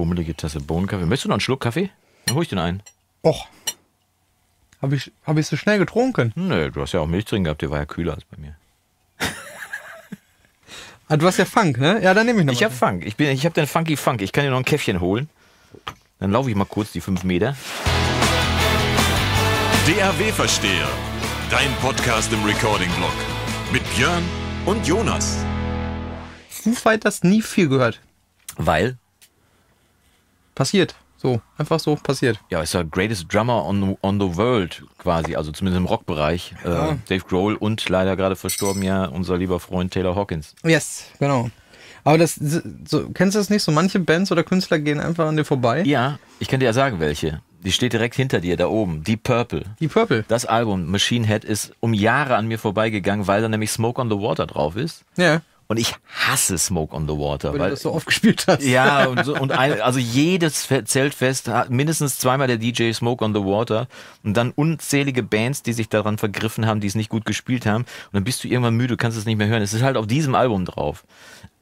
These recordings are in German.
bummelige Tasse Bohnenkaffee. Möchtest du noch einen Schluck Kaffee? Dann hol ich den ein. Och. Habe ich, hab ich so schnell getrunken? Nö, du hast ja auch Milch drin gehabt, der war ja kühler als bei mir. Ah, du hast ja Funk, ne? Ja, dann nehme ich noch Ich hab Funk. Ich, bin- ich hab den Funky Funk. Ich kann dir noch ein Käffchen holen. Dann laufe ich mal kurz die fünf Meter. DAW-Versteher. Dein Podcast im Recording-Blog. Mit Björn und Jonas. Foo Fighters nie viel gehört. Weil, Passiert. So, einfach so passiert. ja, ist der greatest drummer on, on the world quasi, also zumindest im Rockbereich. Äh, Dave Grohl und leider gerade verstorben ja unser lieber Freund Taylor Hawkins. Yes, genau. Aber das, so, kennst du das nicht? So manche Bands oder Künstler gehen einfach an dir vorbei. Ja, ich kann dir ja sagen, welche. Die steht direkt hinter dir, da oben. Deep Purple. Die Purple. Das Album Machine Head ist um Jahre an mir vorbeigegangen, weil da nämlich Smoke on the Water drauf ist. Ja, Und ich hasse Smoke on the Water. weil weil du das so oft gespielt hast. Ja, und, so, und ein, also jedes Fe- Zeltfest hat mindestens zweimal der DJ Smoke on the Water und dann unzählige Bands, die sich daran vergriffen haben, die es nicht gut gespielt haben. Und dann bist du irgendwann müde, kannst es nicht mehr hören. Es ist halt auf diesem Album drauf.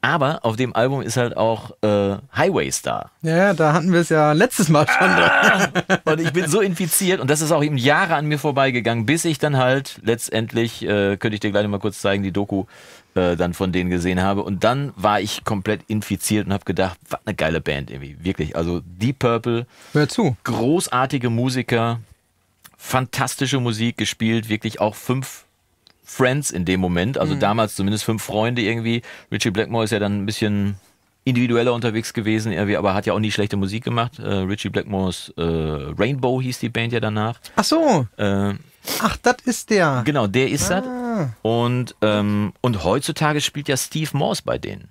Aber auf dem Album ist halt auch äh, Highway Star. Ja, da hatten wir es ja letztes Mal schon. Und ich bin so infiziert und das ist auch eben Jahre an mir vorbeigegangen, bis ich dann halt letztendlich, äh, könnte ich dir gleich mal kurz zeigen, die Doku äh, dann von denen gesehen habe. Und dann war ich komplett infiziert und habe gedacht, was eine geile Band irgendwie. Wirklich. Also Deep Purple, Hör zu. großartige Musiker, fantastische Musik gespielt, wirklich auch fünf Friends in dem Moment, also damals zumindest fünf Freunde irgendwie. Richie Blackmore ist ja dann ein bisschen individueller unterwegs gewesen, irgendwie, aber hat ja auch nie schlechte Musik gemacht. Äh, Richie Blackmores äh, Rainbow hieß die Band ja danach. Ach so. Äh, Ach, das ist der. genau, der ist das. Ah. Und, ähm, und heutzutage spielt ja Steve Morse bei denen.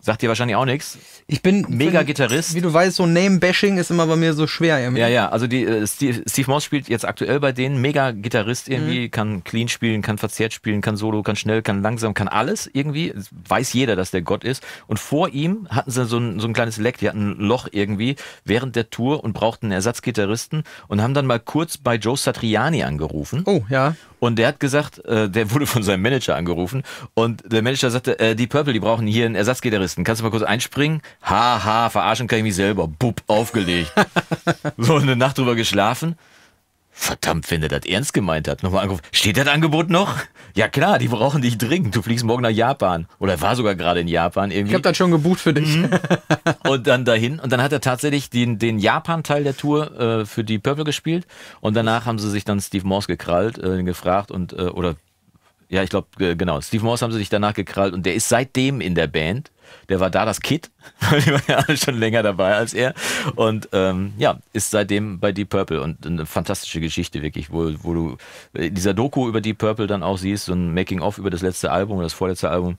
Sagt dir wahrscheinlich auch nichts. Ich bin Mega Gitarrist. Wie du weißt, so Name-Bashing ist immer bei mir so schwer. irgendwie. Ja, ja, also die, äh, Steve, Steve Moss spielt jetzt aktuell bei denen, mega Gitarrist irgendwie, kann clean spielen, kann verzerrt spielen, kann solo, kann schnell, kann langsam, kann alles irgendwie. Weiß jeder, dass der Gott ist. Und vor ihm hatten sie so ein, so ein kleines Leck, die hatten ein Loch irgendwie während der Tour und brauchten einen Ersatzgitarristen und haben dann mal kurz bei Joe Satriani angerufen. Oh, ja. Und der hat gesagt, äh, der wurde von seinem Manager angerufen und der Manager sagte, äh, die Purple, die brauchen hier einen Ersatzgitarristen. Kannst du mal kurz einspringen? Haha, verarschen kann ich mich selber. Bub, aufgelegt. so eine Nacht drüber geschlafen. Verdammt, wenn der das ernst gemeint hat. Nochmal angerufen. Steht das Angebot noch? Ja klar, die brauchen dich dringend. Du fliegst morgen nach Japan. Oder war sogar gerade in Japan irgendwie. Ich habe das schon gebucht für dich. Mhm. und dann dahin. Und dann hat er tatsächlich den, den Japan-Teil der Tour äh, für die Purple gespielt. Und danach haben sie sich dann Steve Morse gekrallt, äh, gefragt und, äh, oder, ja, ich glaube, äh, genau, Steve Morse haben sie sich danach gekrallt und der ist seitdem in der Band. Der war da das Kid, weil die waren ja alle schon länger dabei als er. Und ähm, ja, ist seitdem bei Deep Purple und eine fantastische Geschichte wirklich, wo, wo du in dieser Doku über Deep Purple dann auch siehst, so ein Making-of über das letzte Album oder das vorletzte Album,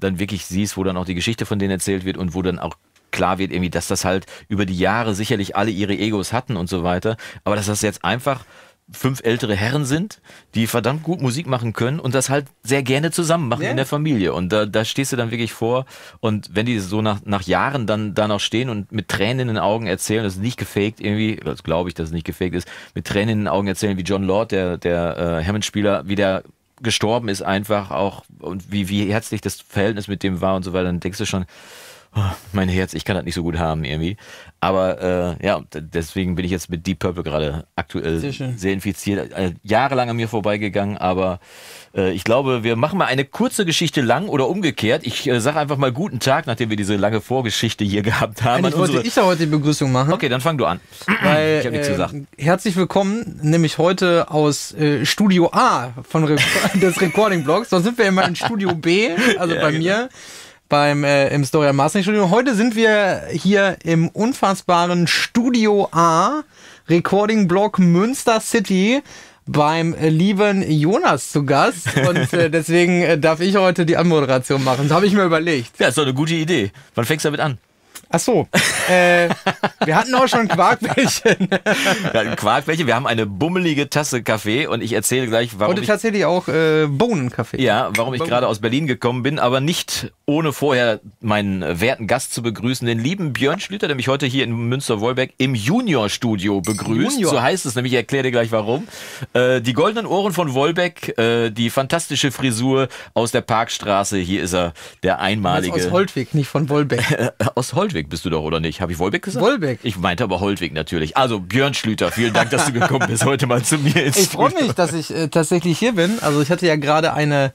dann wirklich siehst, wo dann auch die Geschichte von denen erzählt wird und wo dann auch klar wird irgendwie, dass das halt über die Jahre sicherlich alle ihre Egos hatten und so weiter, aber dass das jetzt einfach fünf ältere Herren sind, die verdammt gut Musik machen können und das halt sehr gerne zusammen machen Ja. in der Familie. Und da, da stehst du dann wirklich vor und wenn die so nach, nach Jahren dann da noch stehen und mit Tränen in den Augen erzählen, das ist nicht gefaked irgendwie, das glaube ich, dass es nicht gefaked ist, mit Tränen in den Augen erzählen, wie John Lord, der, der äh, Hammond-Spieler, wie der gestorben ist einfach auch und wie, wie herzlich das Verhältnis mit dem war und so weiter, dann denkst du schon, mein Herz, ich kann das nicht so gut haben irgendwie. Aber äh, ja, deswegen bin ich jetzt mit Deep Purple gerade aktuell Sehr sehr, infiziert. Äh, jahrelang an mir vorbeigegangen, aber äh, ich glaube, wir machen mal eine kurze Geschichte lang oder umgekehrt. Ich äh, sage einfach mal guten Tag, nachdem wir diese lange Vorgeschichte hier gehabt haben. Eigentlich wollte unsere- ich da heute die Begrüßung machen. okay, dann fang du an. Weil, Ich hab nichts äh, gesagt. Herzlich willkommen, nämlich heute aus äh, Studio A von Re des Recording Blogs. Sonst sind wir immer in Studio B, also Ja, bei genau. mir, beim äh, im Story Mastering Studio. Heute sind wir hier im unfassbaren Studio A, Recording Blog Münster City. Beim äh, lieben Jonas zu Gast und äh, deswegen äh, darf ich heute die Anmoderation machen. Das habe ich mir überlegt. Ja, ist doch eine gute Idee. Wann fängst du damit an? Ach so, äh, wir hatten auch schon Quarkbällchen. Ja, Quark, welche? Wir haben eine bummelige Tasse Kaffee und ich erzähle gleich, warum Und ich tatsächlich auch äh, Bohnenkaffee. Ja, warum ich gerade aus Berlin gekommen bin, aber nicht ohne vorher meinen werten Gast zu begrüßen, den lieben Björn Schlüter, der mich heute hier in Münster-Wolbeck im Junior-Studio begrüßt. Junior. So heißt es nämlich, ich erkläre dir gleich warum. Äh, die goldenen Ohren von Wolbeck, äh, die fantastische Frisur aus der Parkstraße, hier ist er, der einmalige. aus Holtwig, nicht von Wolbeck. Aus Holtwig. Holtwig bist du doch, oder nicht? Habe ich Wolbeck gesagt? Wolbeck. Ich meinte aber Holtwig natürlich. Also Björn Schlüter, vielen Dank, dass du gekommen bist heute mal zu mir ins Ich freue mich, dass ich äh, tatsächlich hier bin. Also ich hatte ja gerade eine,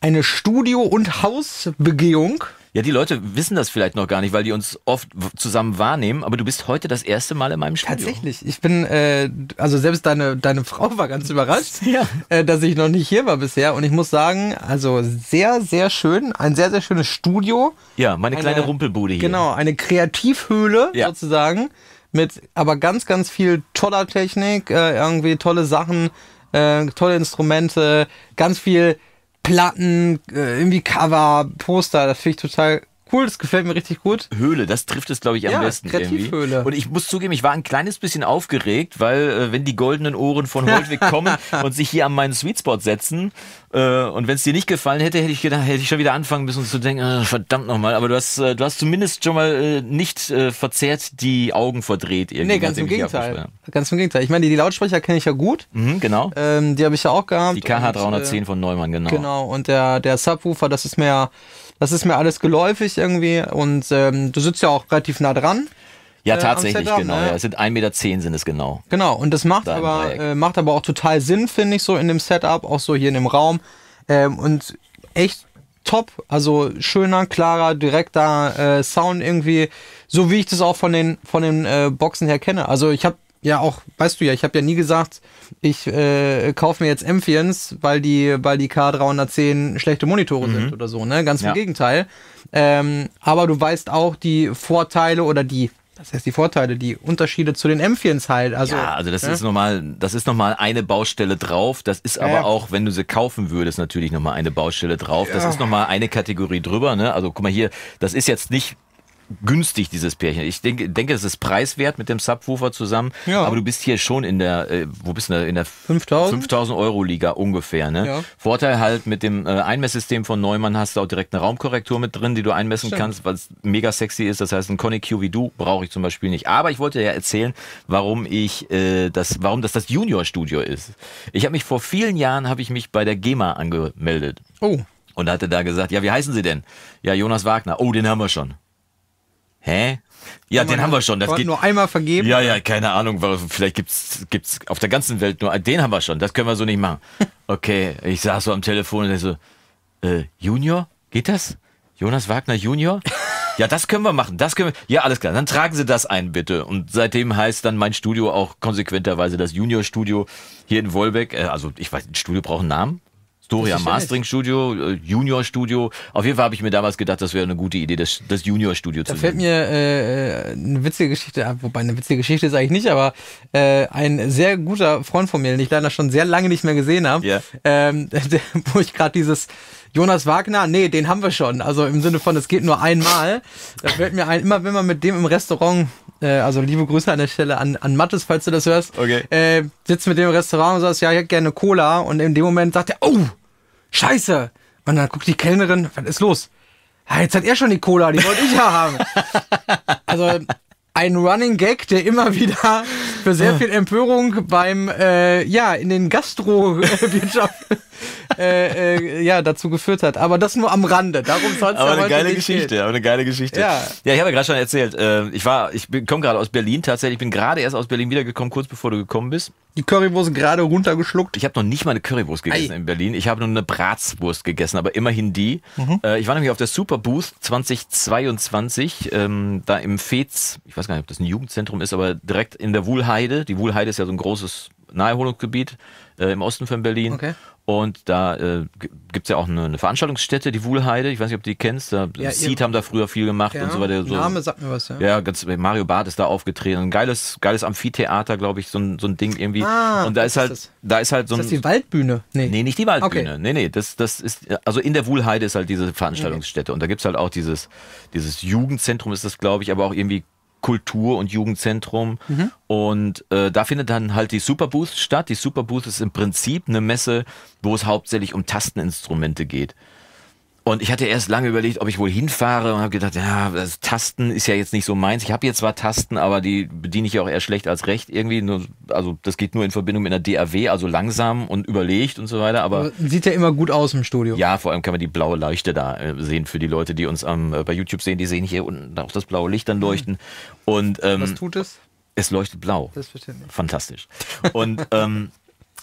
eine Studio- und Hausbegehung. Ja, die Leute wissen das vielleicht noch gar nicht, weil die uns oft zusammen wahrnehmen, aber du bist heute das erste Mal in meinem Studio. Tatsächlich. Ich bin, äh, also selbst deine, deine Frau war ganz überrascht, Ja. äh, dass ich noch nicht hier war bisher. Und ich muss sagen, also sehr, sehr schön. Ein sehr, sehr schönes Studio. Ja, meine Eine- kleine Rumpelbude hier. Genau, eine Kreativhöhle Ja. sozusagen. Mit aber ganz, ganz viel toller Technik, äh, irgendwie tolle Sachen, äh, tolle Instrumente, ganz viel Platten, äh, irgendwie Cover, Poster. Das finde ich total cool. Das gefällt mir richtig gut. Höhle, das trifft es, glaube ich, am Ja, besten irgendwie. Kreativhöhle. Und ich muss zugeben, ich war ein kleines bisschen aufgeregt, weil äh, wenn die goldenen Ohren von Holtwig kommen und sich hier an meinen Sweetspot setzen äh, und wenn es dir nicht gefallen hätte, hätte ich gedacht, hätte ich schon wieder anfangen müssen zu denken, äh, verdammt nochmal. Aber du hast, äh, du hast zumindest schon mal äh, nicht äh, verzerrt die Augen verdreht. Irgendwie, Nee, ganz im Gegenteil. Ganz im Gegenteil. Ich meine, die, die Lautsprecher kenne ich ja gut. Mhm, genau. Ähm, die habe ich ja auch gehabt. Die KH Und, 310 äh, von Neumann, genau. Genau, und der, der Subwoofer, das ist mir, das ist mir alles geläufig irgendwie. Und ähm, du sitzt ja auch relativ nah dran. Ja, äh, tatsächlich, Setup, genau. ne? Ja, es sind 1,10 Meter sind es genau. Genau, und das macht Da aber, äh, macht aber auch total Sinn, finde ich, so in dem Setup, auch so hier in dem Raum. Ähm, und echt top, also schöner, klarer, direkter äh, Sound irgendwie, so wie ich das auch von den, von den äh, Boxen her kenne. Also ich habe ja auch, weißt du ja, ich habe ja nie gesagt, ich äh, kaufe mir jetzt Amphions, weil die, weil die K310 schlechte Monitore sind oder so, ne? Ganz im Ja. Gegenteil. Ähm, aber du weißt auch die Vorteile oder die, das heißt die Vorteile, die Unterschiede zu den Amphions halt. Also, ja, also das ne? ist nochmal, das ist nochmal eine Baustelle drauf. Das ist aber Ja. auch, wenn du sie kaufen würdest, natürlich nochmal eine Baustelle drauf. Das ist nochmal eine Kategorie drüber, ne? Also guck mal hier, das ist jetzt nicht günstig, dieses Pärchen. Ich denke, denke, es ist preiswert mit dem Subwoofer zusammen. Ja. Aber du bist hier schon in der, äh, wo bist du da? In der 5000? 5000 Euro Liga ungefähr, ne? Ja. Vorteil halt mit dem äh, Einmesssystem von Neumann hast du auch direkt eine Raumkorrektur mit drin, die du einmessen Stimmt. kannst, was mega sexy ist. Das heißt, ein Conny Q wie du brauche ich zum Beispiel nicht. Aber ich wollte ja erzählen, warum ich äh, das, warum das das Junior Studio ist. Ich habe mich vor vielen Jahren habe ich mich bei der GEMA angemeldet Oh, und hatte da gesagt, ja, wie heißen Sie denn? Ja, Jonas Wagner. Oh, den haben wir schon. Hä? Ja, den haben wir schon. Das geht nur einmal vergeben. ja, ja, keine Ahnung, vielleicht gibt's gibt's auf der ganzen Welt nur den haben wir schon. Das können wir so nicht machen. Okay, ich saß so am Telefon und so äh, Junior, geht das? Jonas Wagner Junior? Ja, das können wir machen. Das können wir. Ja, alles klar. Dann tragen Sie das ein, bitte. Und seitdem heißt dann mein Studio auch konsequenterweise das Junior Studio hier in Wolbeck. Äh, Also ich weiß, ein Studio braucht einen Namen. Storia Sicherlich. Mastering Studio, äh, Junior Studio. Auf jeden Fall habe ich mir damals gedacht, das wäre eine gute Idee, das, das Junior Studio Da zu fällt nennen. mir äh, eine witzige Geschichte, ab, wobei eine witzige Geschichte ist eigentlich nicht, aber äh, ein sehr guter Freund von mir, den ich leider schon sehr lange nicht mehr gesehen habe, Ja. ähm, der, wo ich gerade dieses Jonas Wagner, nee, den haben wir schon. Also im Sinne von, es geht nur einmal. Da fällt mir ein, immer wenn man mit dem im Restaurant, äh, also liebe Grüße an der Stelle an, an Mattes, falls du das hörst, Okay. äh, sitzt mit dem im Restaurant und sagt, ja, ich hätte gerne Cola. Und in dem Moment sagt er, oh, scheiße. Und dann guckt die Kellnerin, was ist los? Ja, jetzt hat er schon die Cola, die wollte ich ja haben. Also ein Running Gag, der immer wieder für sehr viel Empörung beim, äh, ja, in den Gastro-Wirtschaft äh, äh, ja, dazu geführt hat. Aber das nur am Rande. Darum soll es Aber ja eine heute geile Geschichte, aber eine geile Geschichte. Ja. ja ich habe ja gerade schon erzählt, äh, ich war, ich komme gerade aus Berlin tatsächlich, ich bin gerade erst aus Berlin wiedergekommen, kurz bevor du gekommen bist. Die Currywurst gerade runtergeschluckt. Ich habe noch nicht mal eine Currywurst gegessen Ei. in Berlin. Ich habe nur eine Bratswurst gegessen, aber immerhin die. Mhm. Äh, ich war nämlich auf der Super Booth 2022, ähm, da im FEZ, ich weiß gar nicht, ob das ein Jugendzentrum ist, aber direkt in der Wuhlheide. Die Wuhlheide ist ja so ein großes Naherholungsgebiet äh, im Osten von Berlin. Okay. Und da äh, g- gibt's ja auch eine, eine Veranstaltungsstätte, die Wuhlheide. Ich weiß nicht, ob du die kennst. Da, Ja, Seed haben da früher viel gemacht und so weiter. So. Name sagt mir was, ja. Ja, ganz, Mario Barth ist da aufgetreten. Ein geiles, geiles Amphitheater, glaube ich, so ein, so ein Ding irgendwie. Ah, und da ist halt, ist das? da ist halt so Ist ein. das die Waldbühne? Nee. Nee, nicht die Waldbühne. Okay. Nee, nee, das, das ist, also in der Wuhlheide ist halt diese Veranstaltungsstätte. Und da gibt's halt auch dieses, dieses Jugendzentrum ist das, glaube ich, aber auch irgendwie Kultur- und Jugendzentrum. Mhm. Und äh, da findet dann halt die Superbooth statt. Die Superbooth ist im Prinzip eine Messe, wo es hauptsächlich um Tasteninstrumente geht. Und ich hatte erst lange überlegt, ob ich wohl hinfahre und habe gedacht, ja, das Tasten ist ja jetzt nicht so meins. Ich habe jetzt zwar Tasten, aber die bediene ich ja auch eher schlecht als recht irgendwie. Nur, also das geht nur in Verbindung mit einer DAW, also langsam und überlegt und so weiter. Aber Sieht ja immer gut aus im Studio. ja, vor allem kann man die blaue Leuchte da äh, sehen für die Leute, die uns am, äh, bei YouTube sehen. Die sehen hier unten auch das blaue Licht dann leuchten. Und ähm, Was tut es? es leuchtet blau. Selbstverständlich. Fantastisch. Und ähm,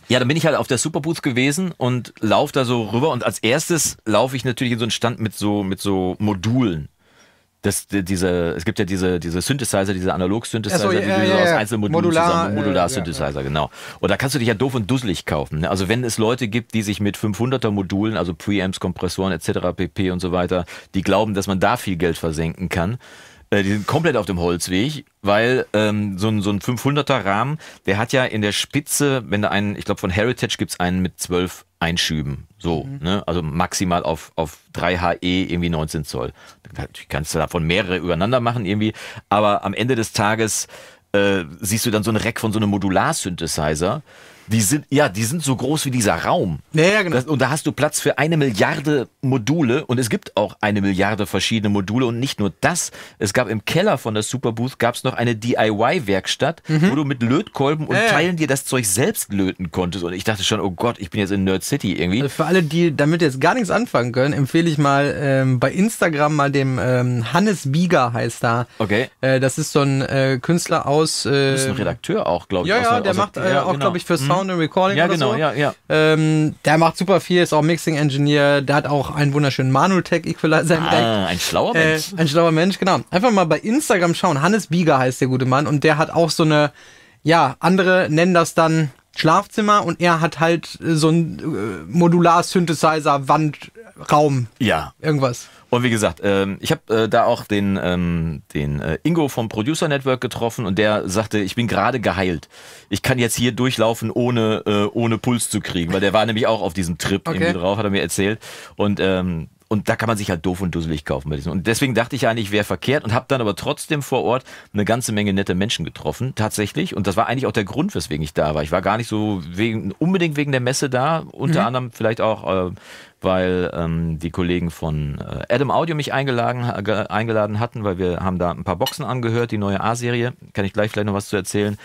ja, dann bin ich halt auf der Superbooth gewesen und laufe da so rüber und als erstes laufe ich natürlich in so einen Stand mit so mit so Modulen. Das, die- diese, es gibt ja diese, diese Synthesizer, diese Analog-Synthesizer, so, ja, die du so ja, aus ja. Einzelmodulen Modular, zusammen, äh, Modular-Synthesizer, genau. Und da kannst du dich ja doof und dusselig kaufen. Ne? Also wenn es Leute gibt, die sich mit 500er Modulen, also Preamps, Kompressoren etc. pp. und so weiter, die glauben, dass man da viel Geld versenken kann, äh, die sind komplett auf dem Holzweg, weil ähm, so ein, so ein 500er Rahmen, der hat ja in der Spitze, wenn da einen, ich glaube von Heritage gibt's einen mit 12 Einschüben, so, ne? also maximal auf, auf 3 HE irgendwie 19 Zoll. Natürlich kannst du davon mehrere übereinander machen irgendwie, aber am Ende des Tages äh, siehst du dann so eine Rack von so einem Modular-Synthesizer. Die sind, ja, die sind so groß wie dieser Raum. Ja, ja, genau. Das, und da hast du Platz für eine Milliarde Module und es gibt auch eine Milliarde verschiedene Module und nicht nur das. Es gab im Keller von der Superbooth gab es noch eine DIY-Werkstatt, wo du mit Lötkolben und Mhm. Ja. Teilen dir das Zeug selbst löten konntest. Und ich dachte schon, oh Gott, ich bin jetzt in Nerd City irgendwie. Also für alle, die damit jetzt gar nichts anfangen können, empfehle ich mal ähm, bei Instagram mal dem ähm, Hannes Bieger heißt da. Okay. Äh, das ist so ein äh, Künstler aus. Äh, Das ist ein Redakteur auch, glaube ich. ja, ja, der- macht äh, ja, auch, genau. glaube ich, für Sound and Recording Ja, oder genau, so. ja, ja. Ähm, der macht super viel, ist auch Mixing Engineer. Der hat auch einen wunderschönen Manutech Equalizer. Ah, ein schlauer Äh, Mensch. ein schlauer Mensch, genau. Einfach mal bei Instagram schauen. Hannes Bieger heißt der gute Mann und der hat auch so eine, ja, andere nennen das dann Schlafzimmer und er hat halt äh, so ein äh, Modular-Synthesizer, Wandraum, ja, irgendwas. Und wie gesagt, ähm, ich habe äh, da auch den, ähm, den äh, Ingo vom Producer Network getroffen und der sagte, ich bin gerade geheilt. Ich kann jetzt hier durchlaufen, ohne, äh, ohne Puls zu kriegen, weil der war nämlich auch auf diesem Trip Okay. irgendwie drauf, hat er mir erzählt. Und ähm, und da kann man sich halt doof und dusselig kaufen bei diesem. Und deswegen dachte ich eigentlich, wäre verkehrt und habe dann aber trotzdem vor Ort eine ganze Menge nette Menschen getroffen, tatsächlich. Und das war eigentlich auch der Grund, weswegen ich da war. Ich war gar nicht so wegen, unbedingt wegen der Messe da, unter anderem vielleicht auch, äh, weil ähm, die Kollegen von äh, Adam Audio mich eingeladen, eingeladen hatten, weil wir haben da ein paar Boxen angehört, die neue A-Serie. Kann ich gleich vielleicht noch was zu erzählen.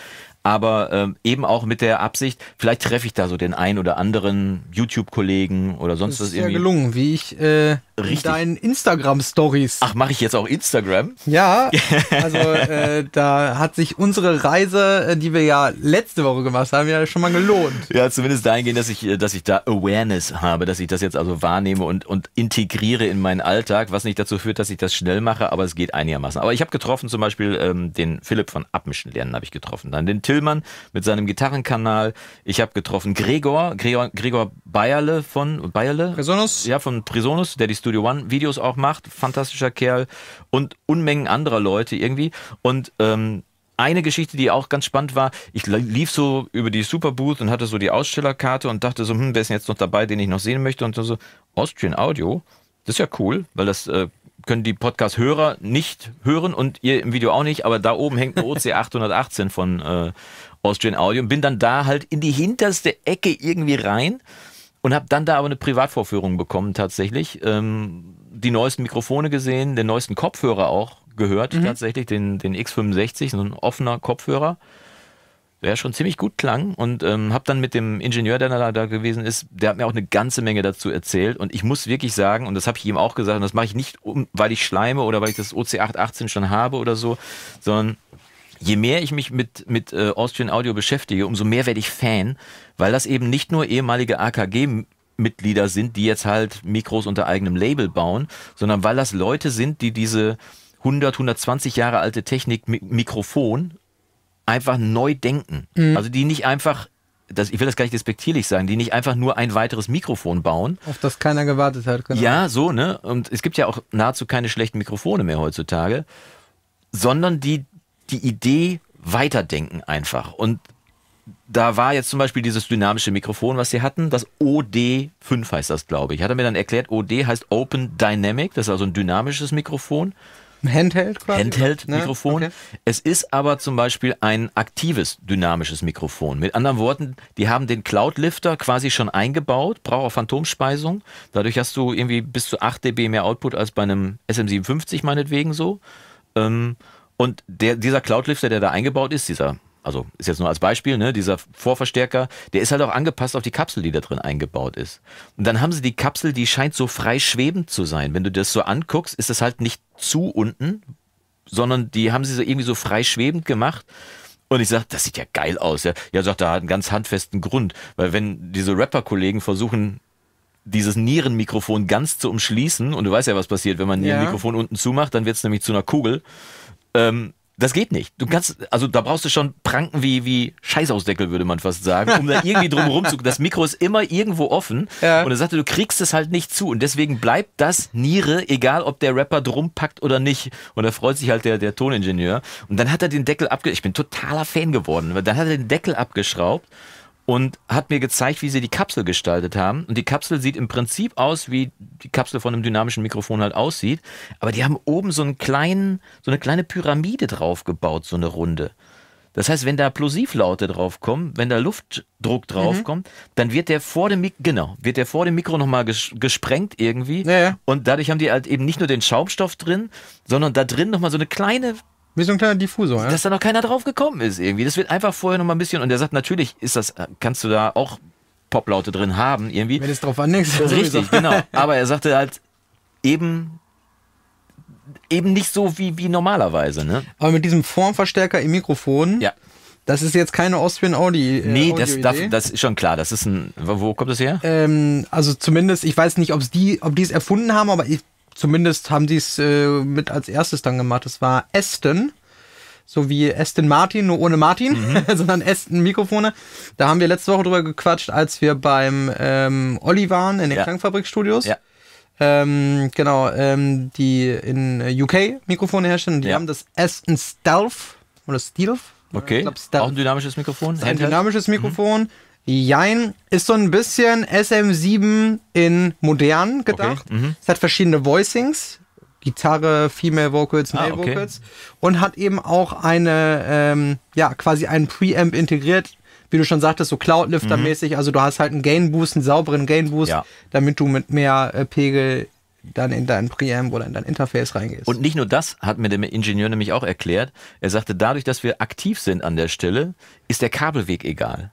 Aber ähm, eben auch mit der Absicht, vielleicht treffe ich da so den ein oder anderen YouTube-Kollegen oder sonst Das was ist ja irgendwie. gelungen, wie ich äh, Richtig. deinen Instagram-Stories. Ach, mache ich jetzt auch Instagram? Ja, also äh, da hat sich unsere Reise, äh, die wir ja letzte Woche gemacht haben, ja schon mal gelohnt. Ja, zumindest dahingehend, dass ich, äh, dass ich da Awareness habe, dass ich das jetzt also wahrnehme und, und integriere in meinen Alltag, was nicht dazu führt, dass ich das schnell mache, aber es geht einigermaßen. Aber ich habe getroffen zum Beispiel ähm, den Philipp von Abmischen lernen habe ich getroffen, dann den Tillmann mit seinem Gitarrenkanal. Ich habe getroffen Gregor, Gregor, Gregor Bayerle von Bayerle, Presonus? ja, von Prisonus, der die Studio One Videos auch macht. Fantastischer Kerl. Und Unmengen anderer Leute irgendwie. Und ähm, eine Geschichte, die auch ganz spannend war, ich lief so über die Superbooth und hatte so die Ausstellerkarte und dachte so, hm, wer ist denn jetzt noch dabei, den ich noch sehen möchte? Und so, Austrian Audio, das ist ja cool, weil das äh, können die Podcast-Hörer nicht hören und ihr im Video auch nicht, aber da oben hängt ein OC 818 von äh, Austrian Audio. Und bin dann da halt in die hinterste Ecke irgendwie rein und habe dann da aber eine Privatvorführung bekommen tatsächlich. Ähm, die neuesten Mikrofone gesehen, den neuesten Kopfhörer auch gehört tatsächlich, den, den X65, so ein offener Kopfhörer, der schon ziemlich gut klang und ähm, habe dann mit dem Ingenieur, der da, da gewesen ist, der hat mir auch eine ganze Menge dazu erzählt und ich muss wirklich sagen, und das habe ich ihm auch gesagt, und das mache ich nicht, um, weil ich schleime oder weil ich das OC818 schon habe oder so, sondern je mehr ich mich mit, mit äh, Austrian Audio beschäftige, umso mehr werde ich Fan, weil das eben nicht nur ehemalige AKG-Mitglieder sind, die jetzt halt Mikros unter eigenem Label bauen, sondern weil das Leute sind, die diese 100, 120 Jahre alte Technik Mi Mikrofon einfach neu denken. Also die nicht einfach, das, ich will das gar nicht despektierlich sagen, die nicht einfach nur ein weiteres Mikrofon bauen, Auf das keiner gewartet hat. Genau. ja, so, ne? Und es gibt ja auch nahezu keine schlechten Mikrofone mehr heutzutage, sondern die die Idee weiterdenken einfach. Und da war jetzt zum Beispiel dieses dynamische Mikrofon, was sie hatten, das OD5 heißt das, glaube ich. Hat er mir dann erklärt, OD heißt Open Dynamic, das ist also ein dynamisches Mikrofon. Handheld quasi? Handheld-Mikrofon. Ne? Okay. Es ist aber zum Beispiel ein aktives dynamisches Mikrofon. Mit anderen Worten, die haben den Cloud-Lifter quasi schon eingebaut, braucht auch Phantomspeisung. Dadurch hast du irgendwie bis zu 8 dB mehr Output als bei einem SM57 meinetwegen so. Ähm, und der, dieser Cloud-Lifter, der da eingebaut ist, dieser also ist jetzt nur als Beispiel, ne, dieser Vorverstärker, der ist halt auch angepasst auf die Kapsel, die da drin eingebaut ist. Und dann haben sie die Kapsel, die scheint so frei schwebend zu sein. Wenn du das so anguckst, ist es halt nicht zu unten, sondern die haben sie so irgendwie so frei schwebend gemacht. Und ich sag, das sieht ja geil aus. Ja, ja sagt, da hat einen ganz handfesten Grund. Weil wenn diese Rapper-Kollegen versuchen, dieses Nierenmikrofon ganz zu umschließen, und du weißt ja, was passiert, wenn man ein Ja. Nierenmikrofon unten zumacht, dann wird es nämlich zu einer Kugel. Ähm, das geht nicht. Du kannst, also da brauchst du schon Pranken wie, wie Scheißausdeckel, würde man fast sagen, um da irgendwie drum rum zu. Das Mikro ist immer irgendwo offen. Ja. Und er sagte, du kriegst es halt nicht zu. Und deswegen bleibt das Niere, egal ob der Rapper drum packt oder nicht. Und da freut sich halt der, der Toningenieur. Und dann hat er den Deckel abge... Ich bin totaler Fan geworden. Dann hat er den Deckel abgeschraubt und hat mir gezeigt, wie sie die Kapsel gestaltet haben. Und die Kapsel sieht im Prinzip aus, wie die Kapsel von einem dynamischen Mikrofon halt aussieht. Aber die haben oben so einen kleinen, so eine kleine Pyramide drauf gebaut, so eine runde. Das heißt, wenn da Plosivlaute draufkommen, wenn da Luftdruck draufkommt, dann wird der vor dem Mikro, genau, wird der vor dem Mikro nochmal ges gesprengt irgendwie. Ja, ja. Und dadurch haben die halt eben nicht nur den Schaumstoff drin, sondern da drin nochmal so eine kleine Wie so ein kleiner Diffusor, ja? dass da noch keiner drauf gekommen ist irgendwie. Das wird einfach vorher noch mal ein bisschen und er sagt, natürlich ist das, kannst du da auch Poplaute drin haben irgendwie. Wenn es drauf anlegst. Richtig, genau. Aber er sagte halt eben eben nicht so wie, wie normalerweise, ne? Aber mit diesem Formverstärker im Mikrofon, Ja. das ist jetzt keine Austrian Audi. Äh, Nee, das, darf, das ist schon klar. Das ist ein. Wo wo kommt das her? Ähm, also zumindest, ich weiß nicht, ob's die, ob die es erfunden haben, aber ich, zumindest haben die es äh, mit als erstes dann gemacht. Das war Aston. So wie Aston Martin, nur ohne Martin, Mhm. sondern Aston Mikrofone. Da haben wir letzte Woche drüber gequatscht, als wir beim ähm, Olli waren in den Ja. Klangfabrikstudios. Ja. Ähm, genau, ähm, die in äh, UK Mikrofone herstellen. Die Ja. haben das Aston Stealth oder Stealth. Okay. Ich glaub, Stealth. Auch ein dynamisches Mikrofon. Ein dynamisches Mikrofon. Jein, ist so ein bisschen SM7 in modern gedacht. Es hat verschiedene Voicings. Gitarre, Female Vocals, Male Ah, okay. Vocals. Und hat eben auch eine, ähm, ja, quasi einen Preamp integriert. Wie du schon sagtest, so Cloud-Lifter-mäßig. Also du hast halt einen Gain-Boost, einen sauberen Gain-Boost, Ja. damit du mit mehr äh, Pegel dann in dein Preamp oder in dein Interface reingehst. Und nicht nur das hat mir der Ingenieur nämlich auch erklärt. Er sagte, dadurch, dass wir aktiv sind an der Stelle, ist der Kabelweg egal.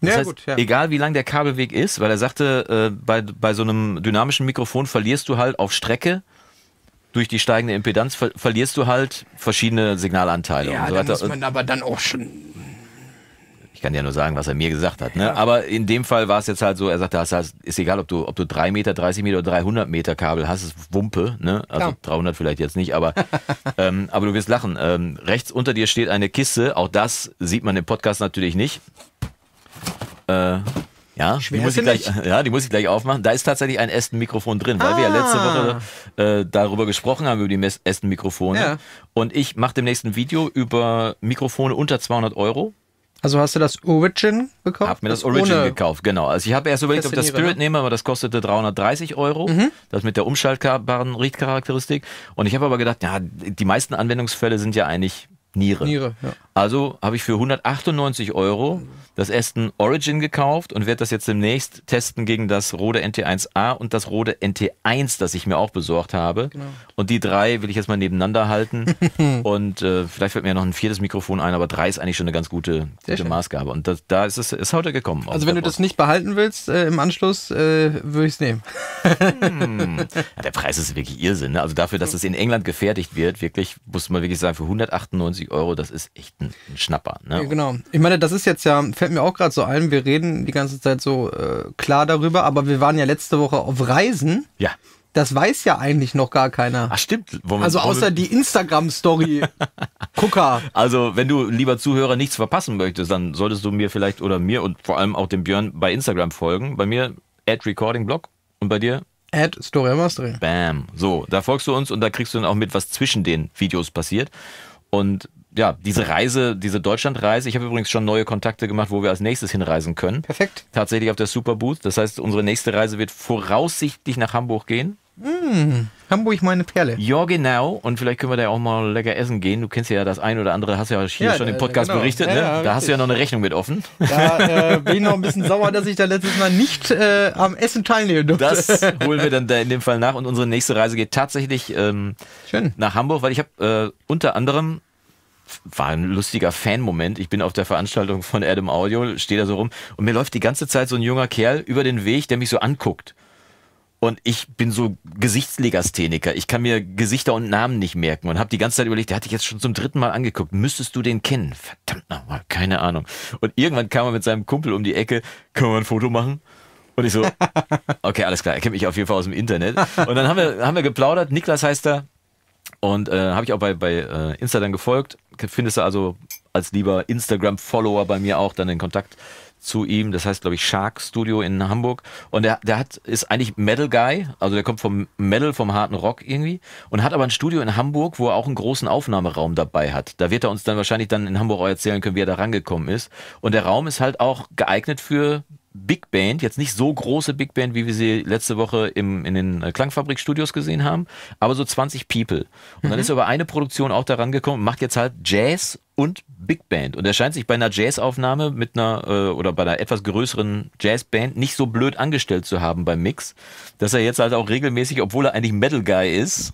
Das ja, heißt, gut, ja. egal wie lang der Kabelweg ist, weil er sagte, äh, bei, bei so einem dynamischen Mikrofon verlierst du halt auf Strecke durch die steigende Impedanz ver verlierst du halt verschiedene Signalanteile Ja, und so da muss man aber dann auch schon ich kann ja nur sagen, was er mir gesagt hat. Ne? Aber in dem Fall war es jetzt halt so, er sagte, das heißt, ist egal, ob du, ob du 3 Meter, 30 Meter oder 300 Meter Kabel hast, ist Wumpe. Ne? Also Klar. 300 vielleicht jetzt nicht, aber, ähm, aber du wirst lachen. Ähm, rechts unter dir steht eine Kiste, auch das sieht man im Podcast natürlich nicht. Äh, ja, die muss, ich gleich, ja, die muss ich gleich aufmachen. Da ist tatsächlich ein Aston-Mikrofon drin, weil wir ja letzte Ah. Woche äh, darüber gesprochen haben, über die Aston-Mikrofone. Ja. Und ich mache demnächst ein Video über Mikrofone unter 200 Euro. Also hast du das Origin gekauft? Hab mir das Origin ohne- gekauft, genau. Also ich habe erst überlegt, ob ich das Niere, Spirit nehme, aber das kostete 330 Euro. Mhm. Das mit der umschaltbaren Richtcharakteristik. Und ich habe aber gedacht, ja, die meisten Anwendungsfälle sind ja eigentlich Niere. Niere, ja. Also habe ich für 198 Euro das Aston Origin gekauft und werde das jetzt demnächst testen gegen das Rode NT1A und das Rode NT1, das ich mir auch besorgt habe. Genau. Und die drei will ich jetzt mal nebeneinander halten. und äh, vielleicht fällt mir noch ein viertes Mikrofon ein, aber drei ist eigentlich schon eine ganz gute, gute. Maßgabe. Und das, da ist es ist heute gekommen. Also wenn du das Post. nicht behalten willst äh, im Anschluss, äh, würde ich es nehmen. Ja, der Preis ist wirklich Irrsinn. Ne? Also dafür, dass es in England gefertigt wird, wirklich, muss man wirklich sagen, für 198 Euro, das ist echt ein, ein Schnapper. Ne? Genau. Ich meine, das ist jetzt ja, fällt mir auch gerade so ein, wir reden die ganze Zeit so äh, klar darüber, aber wir waren ja letzte Woche auf Reisen. Ja. Das weiß ja eigentlich noch gar keiner. Ach stimmt. Wo man- Also außer wir- die Instagram-Story. Gucker. Also, wenn du, lieber Zuhörer, nichts verpassen möchtest, dann solltest du mir vielleicht oder mir und vor allem auch dem Björn bei Instagram folgen. Bei mir, at recordingblog und bei dir, Add Story Mastering. bam. So, da folgst du uns und da kriegst du dann auch mit, was zwischen den Videos passiert. Und ja, diese Reise, diese Deutschlandreise, ich habe übrigens schon neue Kontakte gemacht, wo wir als nächstes hinreisen können. Perfekt. Tatsächlich auf der Superbooth. Das heißt, unsere nächste Reise wird voraussichtlich nach Hamburg gehen. Hamburg meine Perle. Ja, genau. Und vielleicht können wir da auch mal lecker essen gehen. Du kennst ja das ein oder andere, hast ja hier Ja, schon im äh, Podcast genau. berichtet. Ja, ne? ja, da hast du ja noch eine Rechnung mit offen. Da äh, bin ich noch ein bisschen sauer, dass ich da letztes Mal nicht äh, am Essen teilnehmen durfte. Das holen wir dann da in dem Fall nach. Und unsere nächste Reise geht tatsächlich ähm, Schön. nach Hamburg, weil ich habe äh, unter anderem war ein lustiger Fan-Moment. Ich bin auf der Veranstaltung von Adam Audio, stehe da so rum und mir läuft die ganze Zeit so ein junger Kerl über den Weg, der mich so anguckt. Und ich bin so Gesichtslegastheniker. Ich kann mir Gesichter und Namen nicht merken und habe die ganze Zeit überlegt, der hat dich jetzt schon zum dritten Mal angeguckt. Müsstest du den kennen? Verdammt nochmal, keine Ahnung. Und irgendwann kam er mit seinem Kumpel um die Ecke, können wir ein Foto machen? Und ich so, okay, alles klar, er kennt mich auf jeden Fall aus dem Internet. Und dann haben wir, haben wir geplaudert, Niklas heißt er, und äh, habe ich auch bei, bei äh, Insta dann gefolgt. Findest du also als lieber Instagram-Follower bei mir auch dann den Kontakt zu ihm. Das heißt, glaube ich, Shark Studio in Hamburg. Und der, der hat, ist eigentlich Metal Guy, also der kommt vom Metal, vom harten Rock irgendwie und hat aber ein Studio in Hamburg, wo er auch einen großen Aufnahmeraum dabei hat. Da wird er uns dann wahrscheinlich dann in Hamburg auch erzählen können, wie er da rangekommen ist. Und der Raum ist halt auch geeignet für Big Band, jetzt nicht so große Big Band, wie wir sie letzte Woche im, in den äh, Klangfabrik-Studios gesehen haben, aber so 20 People. Und dann ist er über eine Produktion auch daran gekommen macht jetzt halt Jazz und Big Band. Und er scheint sich bei einer Jazzaufnahme mit einer äh, oder bei einer etwas größeren Jazzband nicht so blöd angestellt zu haben beim Mix, dass er jetzt halt auch regelmäßig, obwohl er eigentlich Metal Guy ist,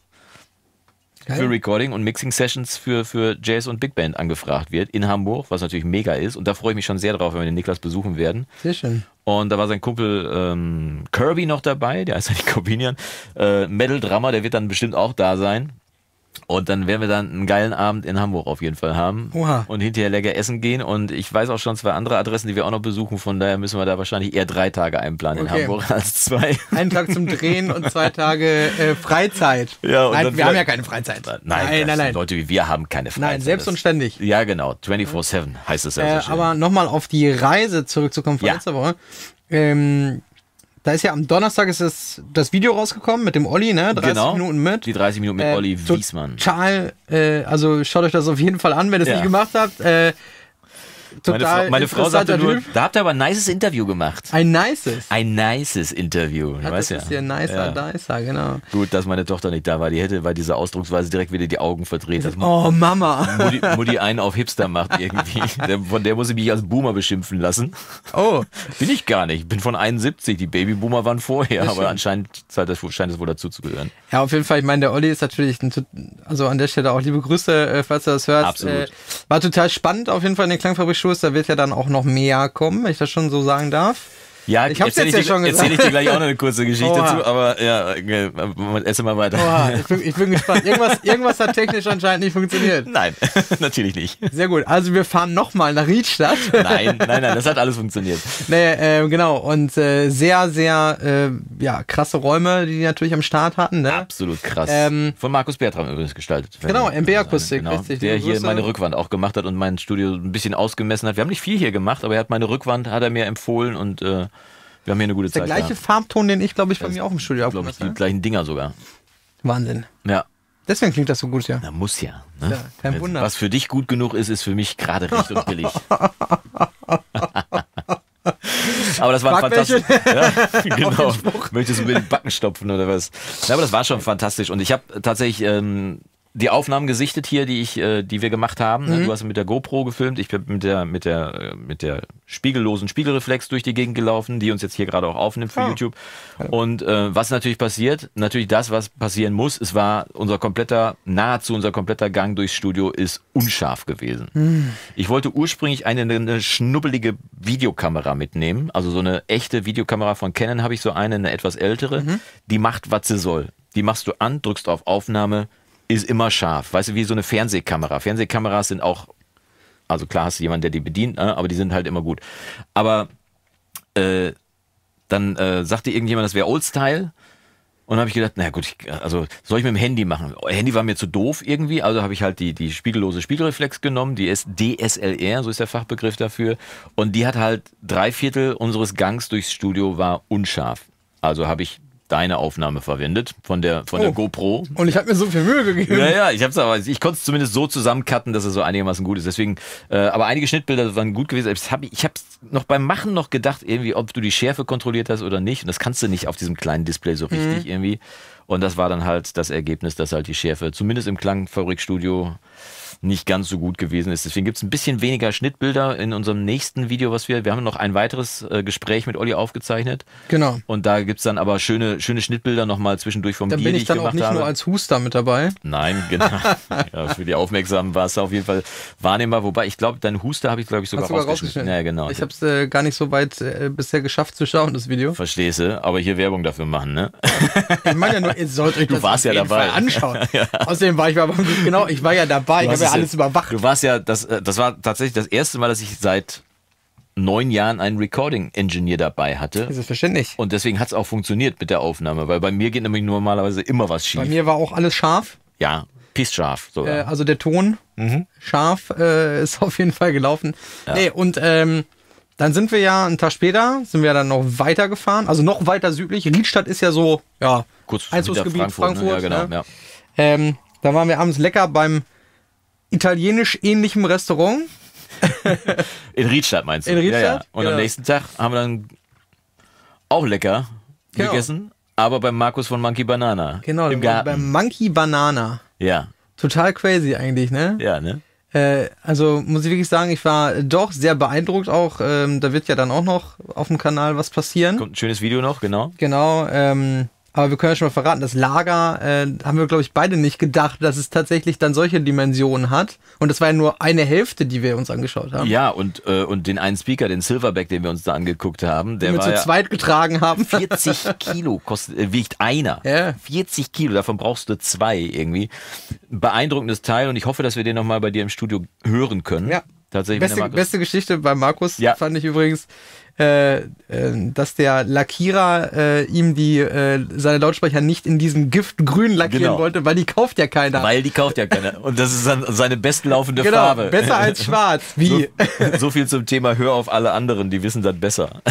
für Recording und Mixing Sessions für, für Jazz und Big Band angefragt wird in Hamburg, was natürlich mega ist. Und da freue ich mich schon sehr drauf, wenn wir den Niklas besuchen werden. Sehr schön. Und da war sein Kumpel ähm, Kirby noch dabei, der heißt ja nicht Corbinian. Äh, Metal Drummer, der wird dann bestimmt auch da sein. Und dann werden wir dann einen geilen Abend in Hamburg auf jeden Fall haben. Oha. Und hinterher lecker essen gehen. Und ich weiß auch schon zwei andere Adressen, die wir auch noch besuchen. Von daher müssen wir da wahrscheinlich eher drei Tage einplanen Okay. in Hamburg als zwei. Einen Tag zum Drehen und zwei Tage äh, Freizeit. Ja, nein, wir haben ja keine Freizeit. Nein, nein, nein. nein. Leute wie wir haben keine Freizeit. Nein, selbst und Das- ständig. Ja, genau. 24-7 heißt es ja Äh, so aber nochmal auf die Reise zurückzukommen von Ja. letzter Woche. Ähm, da ist ja am Donnerstag ist das, das Video rausgekommen mit dem Olli, ne? 30 genau. Minuten mit. Die 30 Minuten mit Äh, Olli Wiesmann. Total, äh, also schaut euch das auf jeden Fall an, wenn ihr es Ja. nicht gemacht habt. Äh, total Frau, meine Frau sagte nur, Typ. da habt ihr aber ein nices Interview gemacht. Ein nices. Ein nices Interview. Ja, das ist ja nicer, Ja. nicer, genau. Gut, dass meine Tochter nicht da war. Die hätte bei dieser Ausdrucksweise direkt wieder die Augen verdreht. Dass Oh, Mama. Mutti, Mutti einen auf Hipster macht irgendwie. Der, von der muss ich mich als Boomer beschimpfen lassen. Oh, Bin ich gar nicht. Ich bin von 71. Die Babyboomer waren vorher, Das aber stimmt. anscheinend scheint es wohl dazu zu gehören. Ja, auf jeden Fall. Ich meine, der Olli ist natürlich, ein, also an der Stelle auch liebe Grüße, äh, falls du das hörst. Absolut. Äh, war total spannend auf jeden Fall in den Klangfabrik-Shows. Da wird ja dann auch noch mehr kommen, wenn ich das schon so sagen darf. Ja, Ich hab's jetzt ich ja dir- schon gesagt. Erzähl ich dir gleich auch noch eine kurze Geschichte Oha. zu, aber ja, äh, esse mal weiter. Boah, ich bin, ich bin gespannt. Irgendwas, irgendwas hat technisch anscheinend nicht funktioniert. Nein, natürlich nicht. Sehr gut. Also wir fahren nochmal nach Riedstadt. Nein, nein, nein, das hat alles funktioniert. nee, äh, genau. Und äh, sehr, sehr äh, ja, krasse Räume, die die natürlich am Start hatten. Ne? Absolut krass. Ähm, Von Markus Bertram übrigens gestaltet. Genau, MB-Akustik, Genau, richtig. der hier Grüße. meine Rückwand auch gemacht hat und mein Studio ein bisschen ausgemessen hat. Wir haben nicht viel hier gemacht, aber er hat meine Rückwand, hat er mir empfohlen und äh, wir haben hier eine gute Der Zeit gleiche gehabt. Farbton, den ich, glaube ich, bei mir auch im Studio glaube ich, die habe. gleichen Dinger sogar. Wahnsinn. Ja, Deswegen klingt das so gut, ja. na muss ja. Ne? Ja, kein Wunder. Was für dich gut genug ist, ist für mich gerade recht und billig. Aber das war fantastisch. Ja, genau. Möchtest du mir den Backen stopfen oder was? Ja, aber das war schon fantastisch. Und ich habe tatsächlich ähm, die Aufnahmen gesichtet hier, die ich, äh, die wir gemacht haben. Mhm. Du hast mit der GoPro gefilmt, ich bin mit der, mit der, äh, mit der spiegellosen Spiegelreflex durch die Gegend gelaufen, die uns jetzt hier gerade auch aufnimmt für Ah. YouTube. Und äh, was natürlich passiert, natürlich das, was passieren muss, es war unser kompletter, nahezu unser kompletter Gang durchs Studio ist unscharf gewesen. Hm. Ich wollte ursprünglich eine, eine schnubbelige Videokamera mitnehmen, also so eine echte Videokamera von Canon habe ich so eine, eine etwas ältere, Mhm. die macht, was sie soll. Die machst du an, drückst auf Aufnahme, ist immer scharf. Weißt du, wie so eine Fernsehkamera. Fernsehkameras sind auch, also klar hast du jemanden, der die bedient, ne? aber die sind halt immer gut. Aber äh, dann äh, sagte irgendjemand, das wäre Oldstyle. Und habe ich gedacht, na gut, ich, also soll ich mit dem Handy machen? Handy war mir zu doof irgendwie, also habe ich halt die, die spiegellose Spiegelreflex genommen, die ist DSLR, so ist der Fachbegriff dafür. Und die hat halt drei Viertel unseres Gangs durchs Studio war unscharf. Also habe ich deine Aufnahme verwendet von der, von der Oh. GoPro. Und ich habe mir so viel Mühe gegeben. Ja, ja, ich hab's aber, ich konnte es zumindest so zusammencutten, dass es so einigermaßen gut ist. Deswegen, äh, aber einige Schnittbilder waren gut gewesen. Ich habe ich hab's noch beim Machen noch gedacht, irgendwie, ob du die Schärfe kontrolliert hast oder nicht. Und das kannst du nicht auf diesem kleinen Display so richtig irgendwie. Und das war dann halt das Ergebnis, dass halt die Schärfe, zumindest im Klangfabrikstudio, nicht ganz so gut gewesen ist. Deswegen gibt's ein bisschen weniger Schnittbilder in unserem nächsten Video, was wir, wir haben noch ein weiteres äh, Gespräch mit Olli aufgezeichnet. Genau. Und da gibt's dann aber schöne, schöne Schnittbilder nochmal zwischendurch vom Da Bier, bin die ich dann auch nicht habe. nur als Huster mit dabei. Nein, genau. ja, für die Aufmerksamen war es auf jeden Fall wahrnehmbar. Wobei, ich glaube, deinen Huster habe ich, glaube ich, sogar, sogar rausgeschnitten. Ja, genau. Ich habe es äh, gar nicht so weit äh, bisher geschafft zu schauen, das Video. Verstehst du, aber hier Werbung dafür machen, ne? Ich meine ja nur, ihr sollt euch Du das warst ja dabei. Fall anschauen. Außerdem war ich aber genau, ich war ja dabei, ich Du habe ja es alles überwacht. Du warst ja, das, äh, das war tatsächlich das erste Mal, dass ich seit neun Jahren einen Recording-Engineer dabei hatte. Selbstverständlich. Und deswegen hat es auch funktioniert mit der Aufnahme, weil bei mir geht nämlich normalerweise immer was schief. Bei mir war auch alles scharf. ja, pissscharf Äh, sogar. also der Ton Mhm. scharf äh, ist auf jeden Fall gelaufen. Nee, und ähm, dann sind wir ja einen Tag später, sind wir dann noch weitergefahren, also noch weiter südlich. Riedstadt ist ja so, ja, Kurz hinter Einzugsgebiet Frankfurt. ne? Ja, genau. ne? Ja. Ähm, da waren wir abends lecker beim italienisch ähnlichen Restaurant. In Riedstadt meinst du? In Riedstadt, Ja, ja. Und genau. am nächsten Tag haben wir dann auch lecker Genau. gegessen, aber beim Markus von Monkey Banana. Genau, Im Garten. beim Monkey Banana. Ja, Total crazy eigentlich, ne? ja, ne? Äh, also muss ich wirklich sagen, ich war doch sehr beeindruckt auch. Ähm, da wird ja dann auch noch auf dem Kanal was passieren. Kommt ein schönes Video noch, genau. Genau, ähm, aber wir können ja schon mal verraten, das Lager äh, haben wir, glaube ich, beide nicht gedacht, dass es tatsächlich dann solche Dimensionen hat. Und das war ja nur eine Hälfte, die wir uns angeschaut haben. Ja, und, äh, und den einen Speaker, den Silverback, den wir uns da angeguckt haben, der die wir war zu ja zweit getragen haben. 40 Kilo kostet, äh, wiegt einer. Ja. 40 Kilo, davon brauchst du zwei irgendwie. Ein beeindruckendes Teil und ich hoffe, dass wir den nochmal bei dir im Studio hören können. Ja. Tatsächlich. Beste, beste Geschichte bei Markus Ja. fand ich übrigens, äh, äh, dass der Lackierer äh, ihm die äh, seine Lautsprecher nicht in diesem Giftgrün lackieren Genau. wollte, weil die kauft ja keiner. Weil die kauft ja keiner. Und das ist dann seine bestlaufende genau, Farbe. besser als schwarz. Wie? So, so viel zum Thema Hör auf alle anderen, die wissen das besser.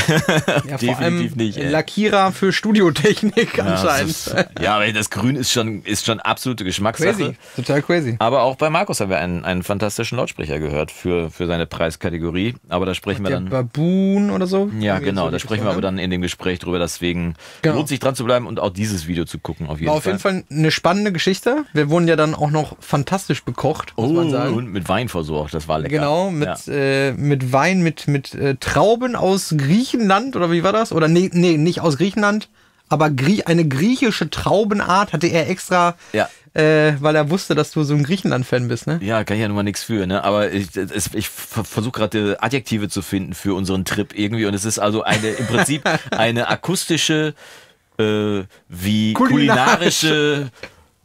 Ja, definitiv nicht, ey. Lackierer für Studiotechnik Ja, anscheinend. ist, ja, aber das Grün ist schon, ist schon absolute Geschmackssache. crazy, total crazy. Aber auch bei Markus haben wir einen, einen fantastischen Lautsprecher gehört für, für seine Preiskategorie. Aber da sprechen wir Der dann. Baboon oder so? Ja, Irgendwie genau, so da sprechen wir aber Richtung, dann in dem Gespräch drüber. Deswegen Genau. lohnt sich dran zu bleiben und auch dieses Video zu gucken, auf ne? jeden War auf Fall. jeden Fall eine spannende Geschichte. Wir wurden ja dann auch noch fantastisch bekocht, muss oh, man sagen. und mit Wein versorgt, das war lecker. Genau, mit, Ja. äh, mit Wein, mit, mit äh, Trauben aus Griechenland oder wie war das? Oder nee, nee nicht aus Griechenland, aber eine griechische Traubenart hatte er extra, Ja. Äh, weil er wusste, dass du so ein Griechenland-Fan bist, ne? Ja, kann ich ja nun mal nichts für, ne? Aber ich, ich versuche gerade Adjektive zu finden für unseren Trip irgendwie. Und es ist also eine im Prinzip eine akustische äh, wie Kulinarisch. kulinarische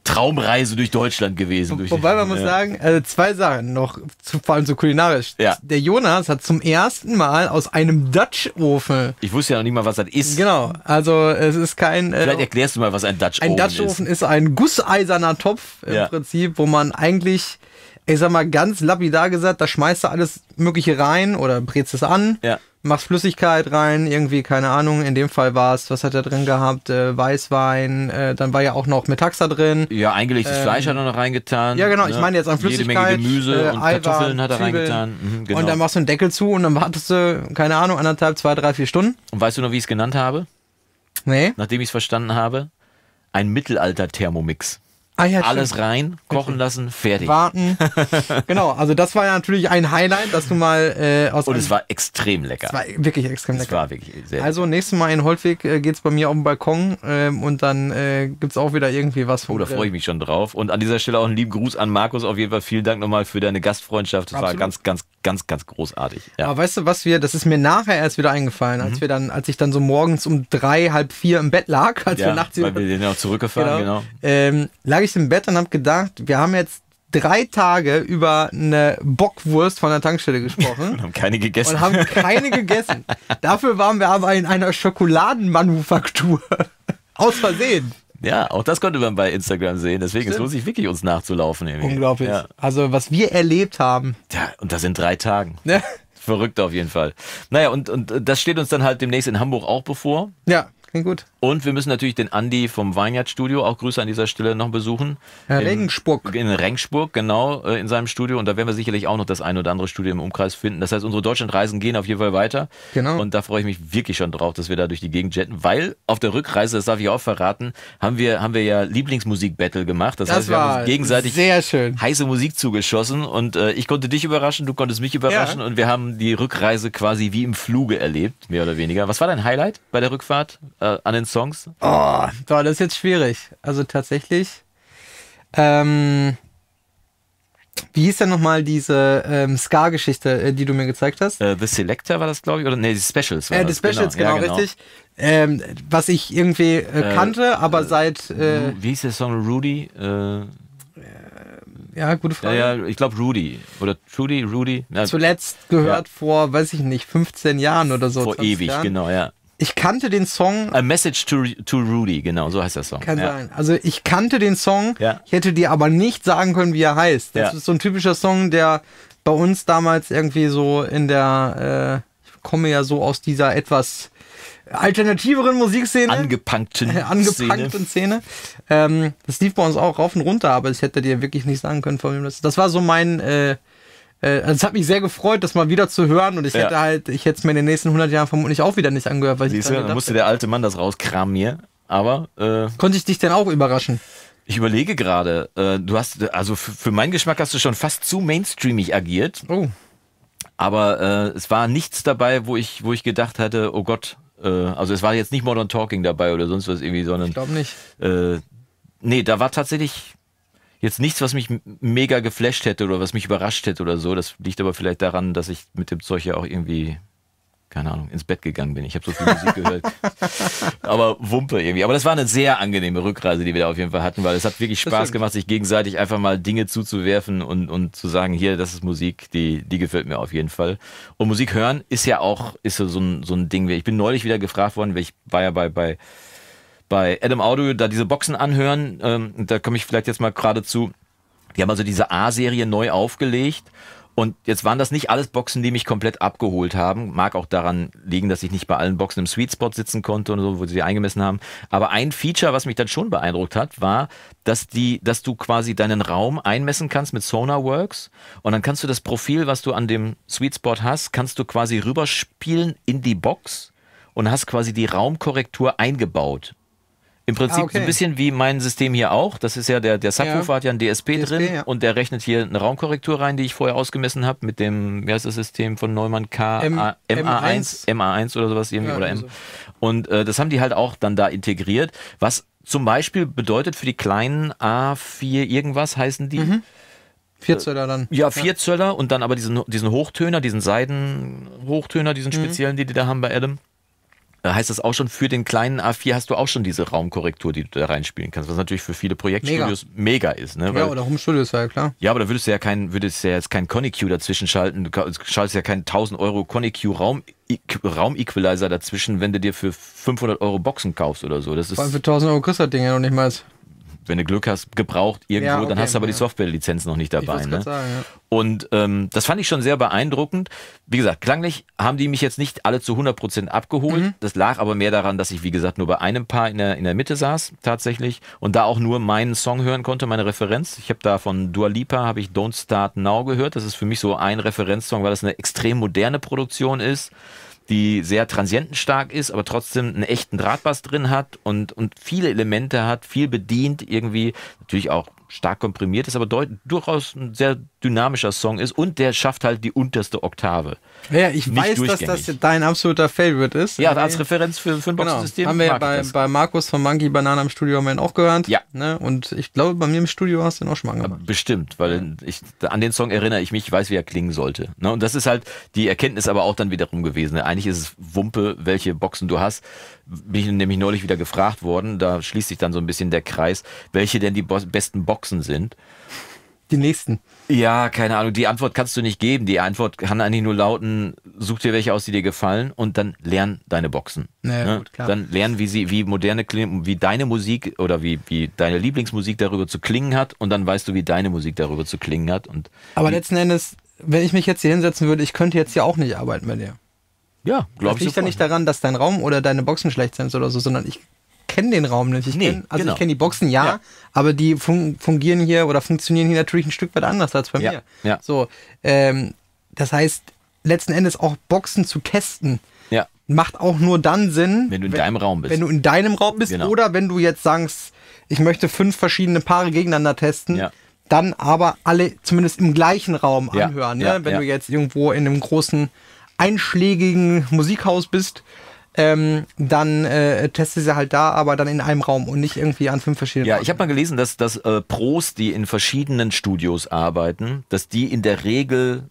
Traumreise durch Deutschland gewesen. Durch, Wobei man muss ja. sagen, äh, zwei Sachen noch, zu, vor allem so kulinarisch. Ja. Der Jonas hat zum ersten Mal aus einem Dutch-Ofen, Ich wusste ja noch nicht mal, was das ist. genau, also es ist kein... Äh, Vielleicht erklärst du mal, was ein Dutch Ein Oven Dutch-Ofen ist. ist ein gusseiserner Topf im Ja. Prinzip, wo man eigentlich, ich sag mal ganz lapidar gesagt, da schmeißt du alles Mögliche rein oder brätst es an, Ja. Machst Flüssigkeit rein, irgendwie, keine Ahnung, in dem Fall war es, was hat er drin gehabt, äh, Weißwein, äh, dann war ja auch noch Metaxa drin. Ja, eingelegtes Fleisch hat er noch reingetan. Ähm, Ja, genau, ich ne? meine jetzt an Jede Flüssigkeit. Menge Gemüse äh, und Eiweiß, Kartoffeln hat er Zwiebeln. reingetan. Mhm, genau. Und dann machst du einen Deckel zu und dann wartest du, keine Ahnung, anderthalb, zwei, drei, vier Stunden. und weißt du noch, wie ich es genannt habe? Nee. Nachdem ich es verstanden habe? Ein Mittelalter-Thermomix. Ah, ja, Alles stimmt. rein, kochen lassen, fertig. Warten. genau, also das war ja natürlich ein Highlight, dass du mal äh, aus Und es war extrem lecker. Es war wirklich extrem Es lecker. war wirklich sehr Also nächstes Mal in Holtwig äh, geht's bei mir auf dem Balkon ähm, und dann äh, gibt's auch wieder irgendwie was Oh, da freue ich mich schon drauf. Und an dieser Stelle auch einen lieben Gruß an Markus. Auf jeden Fall vielen Dank nochmal für deine Gastfreundschaft. Das war Absolut. ganz, ganz, ganz, ganz großartig. Ja. Aber weißt du, was wir, das ist mir nachher erst wieder eingefallen, Mhm. als wir dann, als ich dann so morgens um drei, halb vier im Bett lag, als wir ja, nachts weil wir den auch zurückgefahren, genau. Ähm, lag ich im Bett und habe gedacht, wir haben jetzt drei Tage über eine Bockwurst von der Tankstelle gesprochen. Und haben keine gegessen. und haben keine gegessen. Dafür waren wir aber in einer Schokoladenmanufaktur. Aus Versehen. Ja, auch das konnte man bei Instagram sehen. Deswegen es lohnt sich wirklich, uns nachzulaufen. Irgendwie. Unglaublich. Ja. Also, was wir erlebt haben. ja, und das sind drei Tagen. Ne? Verrückt auf jeden Fall. Naja, und, und das steht uns dann halt demnächst in Hamburg auch bevor. Ja, klingt gut. Und wir müssen natürlich den Andi vom Vineyard Studio, auch Grüße an dieser Stelle, noch besuchen. Herr In- Regensburg. In Regensburg, genau, äh, in seinem Studio. Und da werden wir sicherlich auch noch das ein oder andere Studio im Umkreis finden. Das heißt, unsere Deutschlandreisen gehen auf jeden Fall weiter. Genau. Und da freue ich mich wirklich schon drauf, dass wir da durch die Gegend jetten, weil auf der Rückreise, das darf ich auch verraten, haben wir, haben wir ja Lieblingsmusik-Battle gemacht. Das, Das heißt, wir haben uns gegenseitig sehr schön. heiße Musik zugeschossen und äh, ich konnte dich überraschen, du konntest mich überraschen Ja. und wir haben die Rückreise quasi wie im Fluge erlebt, mehr oder weniger. Was war dein Highlight bei der Rückfahrt äh, an den Songs? Oh, boah, das ist jetzt schwierig. Also tatsächlich. Ähm, wie hieß denn nochmal diese ähm, Ska-Geschichte, äh, die du mir gezeigt hast? Äh, The Selector war das, glaube ich, oder nee, die Specials war Äh, die das. Specials, genau, Ja, richtig. Ähm, was ich irgendwie äh, kannte, aber seit, äh, Wie hieß der Song Rudy? Äh, ja, gute ja, Frage. ja, ich glaube Rudy. Oder Trudy, Rudy? Ja, Zuletzt gehört vor, weiß ich nicht, 15 Jahren oder so. vor 20 ewig, Jahren. genau, ja. Ich kannte den Song, A Message to, to Rudy, genau, so heißt der Song. kann ja. sein. Also ich kannte den Song, Ja. ich hätte dir aber nicht sagen können, wie er heißt. Das Ja. ist so ein typischer Song, der bei uns damals irgendwie so in der, äh, ich komme ja so aus dieser etwas alternativeren Musikszene. Angepunkten äh, angepunkten Szene. Ähm, das lief bei uns auch rauf und runter, aber ich hätte dir wirklich nicht sagen können, von wem das ist. Das war so mein, äh, äh, also es hat mich sehr gefreut, das mal wieder zu hören und ich Ja. hätte halt, ich hätte es mir in den nächsten 100 Jahren vermutlich auch wieder nicht angehört, weil ich Siehst dran du, dann gedacht musste der alte Mann das rauskramen hier. Aber äh, Konnte ich dich denn auch überraschen? ich überlege gerade, äh, du hast, also für, für meinen Geschmack hast du schon fast zu mainstreamig agiert. Oh. Aber äh, es war nichts dabei, wo ich, wo ich gedacht hatte, oh Gott, äh, also es war jetzt nicht Modern Talking dabei oder sonst was irgendwie, sondern Ich glaube nicht. äh, nee, da war tatsächlich jetzt nichts, was mich mega geflasht hätte oder was mich überrascht hätte oder so. Das liegt aber vielleicht daran, dass ich mit dem Zeug ja auch irgendwie, keine Ahnung, ins Bett gegangen bin. Ich habe so viel Musik gehört. Aber Wumpe irgendwie. Aber das war eine sehr angenehme Rückreise, die wir da auf jeden Fall hatten, weil es hat wirklich Spaß gemacht, sich gegenseitig einfach mal Dinge zuzuwerfen und, und zu sagen, hier, das ist Musik, die, die gefällt mir auf jeden Fall. Und Musik hören ist ja auch, ist so so ein, so ein Ding. Ich bin neulich wieder gefragt worden, weil ich war ja bei, bei, bei Adam Audio da diese Boxen anhören. Ähm, da komme ich vielleicht jetzt mal gerade zu. Die haben also diese A-Serie neu aufgelegt. Und jetzt waren das nicht alles Boxen, die mich komplett abgeholt haben. Mag auch daran liegen, dass ich nicht bei allen Boxen im Sweet Spot sitzen konnte und so, wo sie die eingemessen haben. Aber ein Feature, was mich dann schon beeindruckt hat, war, dass die, dass du quasi deinen Raum einmessen kannst mit Sonarworks. Und dann kannst du das Profil, was du an dem Sweet Spot hast, kannst du quasi rüberspielen in die Box und hast quasi die Raumkorrektur eingebaut. Im Prinzip Ah, okay. so ein bisschen wie mein System hier auch. Das ist ja der, der Subwoofer Ja. hat ja ein DSP, DSP, drin ja. und der rechnet hier eine Raumkorrektur rein, die ich vorher ausgemessen habe mit dem, wie heißt das System von Neumann K M- A- MA1, MA1 oder sowas irgendwie Ja, oder M. also. Und äh, das haben die halt auch dann da integriert, was zum Beispiel bedeutet für die kleinen A4 irgendwas heißen die. Mhm. Vier Zöller dann. Ja, vier Zöller und dann aber diesen, diesen Hochtöner, diesen Seidenhochtöner, diesen Mhm. speziellen, die die da haben bei Adam. Da heißt das auch schon, für den kleinen A4 hast du auch schon diese Raumkorrektur, die du da reinspielen kannst, was natürlich für viele Projektstudios mega, ist. Ne? Ja, Weil, oder Home-Studio ist ja klar. ja, aber da würdest du ja kein, würdest ja jetzt kein Conny-Q dazwischen schalten. Du schaltest ja keinen 1000 Euro Conny-Q Raum, Raum-Equalizer dazwischen, wenn du dir für 500 Euro Boxen kaufst oder so. Das Vor allem ist, für 1000 Euro kriegst du das Ding ja noch nicht mal. Wenn du Glück hast, gebraucht irgendwo, Ja, okay, dann hast du aber die ja. Software-Lizenz noch nicht Ich dabei. Ne? sagen, ja. Und ähm, das fand ich schon sehr beeindruckend. Wie gesagt, klanglich haben die mich jetzt nicht alle zu 100% abgeholt. Mhm. Das lag aber mehr daran, dass ich, wie gesagt, nur bei einem Paar in der, in der Mitte saß, tatsächlich. Und da auch nur meinen Song hören konnte, meine Referenz. Ich habe da von Dua Lipa, habe ich Don't Start Now gehört. Das ist für mich so ein Referenzsong, weil das eine extrem moderne Produktion ist die sehr transientenstark ist, aber trotzdem einen echten Drahtbass drin hat und, und viele Elemente hat, viel bedient, irgendwie natürlich auch stark komprimiert ist, aber durchaus ein sehr dynamischer Song ist und der schafft halt die unterste Oktave. Ja, ich Nicht weiß, dass das dein absoluter Favorite ist. Ja, als Referenz für, für ein Genau. Boxensystem. Haben wir ja ich bei, bei Markus von Monkey Banana im Studio haben wir ihn auch gehört. Ja. Ne? Und ich glaube, bei mir im Studio hast du ihn auch schon mal angemacht. Bestimmt, weil ich an den Song erinnere ich mich, weiß, wie er klingen sollte. Ne? Und das ist halt die Erkenntnis aber auch dann wiederum gewesen. Eigentlich ist es Wumpe, welche Boxen du hast. Bin ich nämlich neulich wieder gefragt worden, da schließt sich dann so ein bisschen der Kreis, welche denn die bo besten Boxen sind. Die nächsten. Ja, keine Ahnung, die Antwort kannst du nicht geben. Die Antwort kann eigentlich nur lauten, such dir welche aus, die dir gefallen und dann lern deine Boxen. Naja, Ne? gut, klar. Dann lern, wie sie, wie moderne, wie deine Musik oder wie, wie deine Lieblingsmusik darüber zu klingen hat und dann weißt du, wie deine Musik darüber zu klingen hat und Aber letzten Endes, wenn ich mich jetzt hier hinsetzen würde, ich könnte jetzt ja auch nicht arbeiten bei dir. Ja, Das glaube ich. liegt ja nicht daran, dass dein Raum oder deine Boxen schlecht sind oder so, sondern ich kenne den Raum nicht. Ich Nee, kenn, also genau. ich kenne die Boxen, ja, Ja. aber die fun fungieren hier oder funktionieren hier natürlich ein Stück weit anders als bei Ja, mir. ja. So, ähm, das heißt, letzten Endes auch Boxen zu testen, Ja, macht auch nur dann Sinn, wenn du in deinem Raum bist. wenn du in deinem Raum bist Genau. oder wenn du jetzt sagst, ich möchte fünf verschiedene Paare gegeneinander testen, Ja. dann aber alle zumindest im gleichen Raum anhören. Ne? wenn du jetzt irgendwo in einem großen einschlägigen Musikhaus bist, ähm, dann äh, testest du halt da, aber dann in einem Raum und nicht irgendwie an fünf verschiedenen Ja, Orten. ich habe mal gelesen, dass, dass äh, Pros, die in verschiedenen Studios arbeiten, dass die in der Regel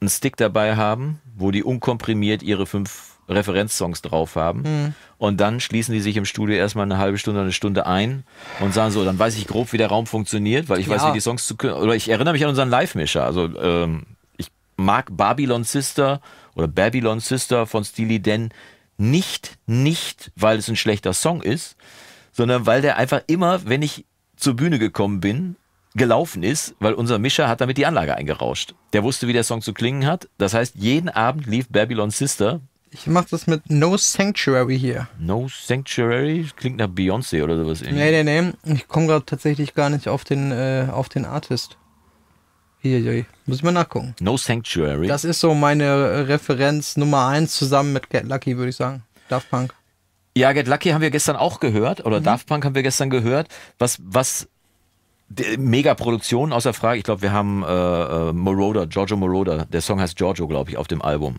einen Stick dabei haben, wo die unkomprimiert ihre fünf Referenzsongs drauf haben. Hm. Und dann schließen die sich im Studio erstmal eine halbe Stunde, eine Stunde ein und sagen so, dann weiß ich grob, wie der Raum funktioniert, weil ich weiß, Ja. wie die Songs zu Oder ich erinnere mich an unseren Live-Mischer. Also ähm, ich mag Babylon Sister oder Babylon Sister von Steely Dan nicht, nicht, weil es ein schlechter Song ist, sondern weil der einfach immer, wenn ich zur Bühne gekommen bin, gelaufen ist, weil unser Mischer hat damit die Anlage eingerauscht. Der wusste, wie der Song zu klingen hat. Das heißt, jeden Abend lief Babylon Sister. Ich mache das mit No Sanctuary hier. No Sanctuary klingt nach Beyoncé oder sowas. irgendwie. Nee, nee, nee. Ich komme gerade tatsächlich gar nicht auf den, äh, auf den Artist. Hier. Muss ich mal nachgucken. No Sanctuary. Das ist so meine Referenz Nummer eins zusammen mit Get Lucky, würde ich sagen. Daft Punk. Ja, Get Lucky haben wir gestern auch gehört, Mhm. oder Daft Punk haben wir gestern gehört, was, was Mega-Produktion außer Frage. Ich glaube, wir haben äh, äh, Moroder, Giorgio Moroder, der Song heißt Giorgio, glaube ich, auf dem Album.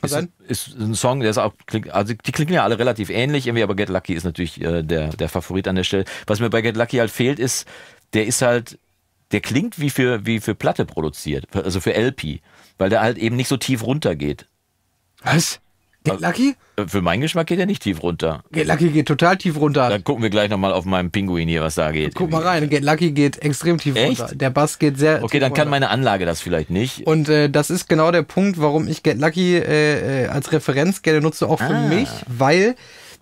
Ist, sein. ist ein Song, der ist auch, also die klingen ja alle relativ ähnlich, irgendwie, aber Get Lucky ist natürlich äh, der, der Favorit an der Stelle. Was mir bei Get Lucky halt fehlt, ist, der ist halt, der klingt wie für, wie für Platte produziert, also für LP, weil der halt eben nicht so tief runter geht. Was? Get Lucky? Äh, Für meinen Geschmack geht er nicht tief runter. Get Lucky geht total tief runter. Dann gucken wir gleich nochmal auf meinem Pinguin hier, was da geht. Guck mal rein, Get Lucky geht extrem tief Echt? runter. Der Bass geht sehr Okay, dann kann runter. meine Anlage das vielleicht nicht. Und äh, das ist genau der Punkt, warum ich Get Lucky äh, äh, als Referenz gerne nutze, auch für Ah. mich, weil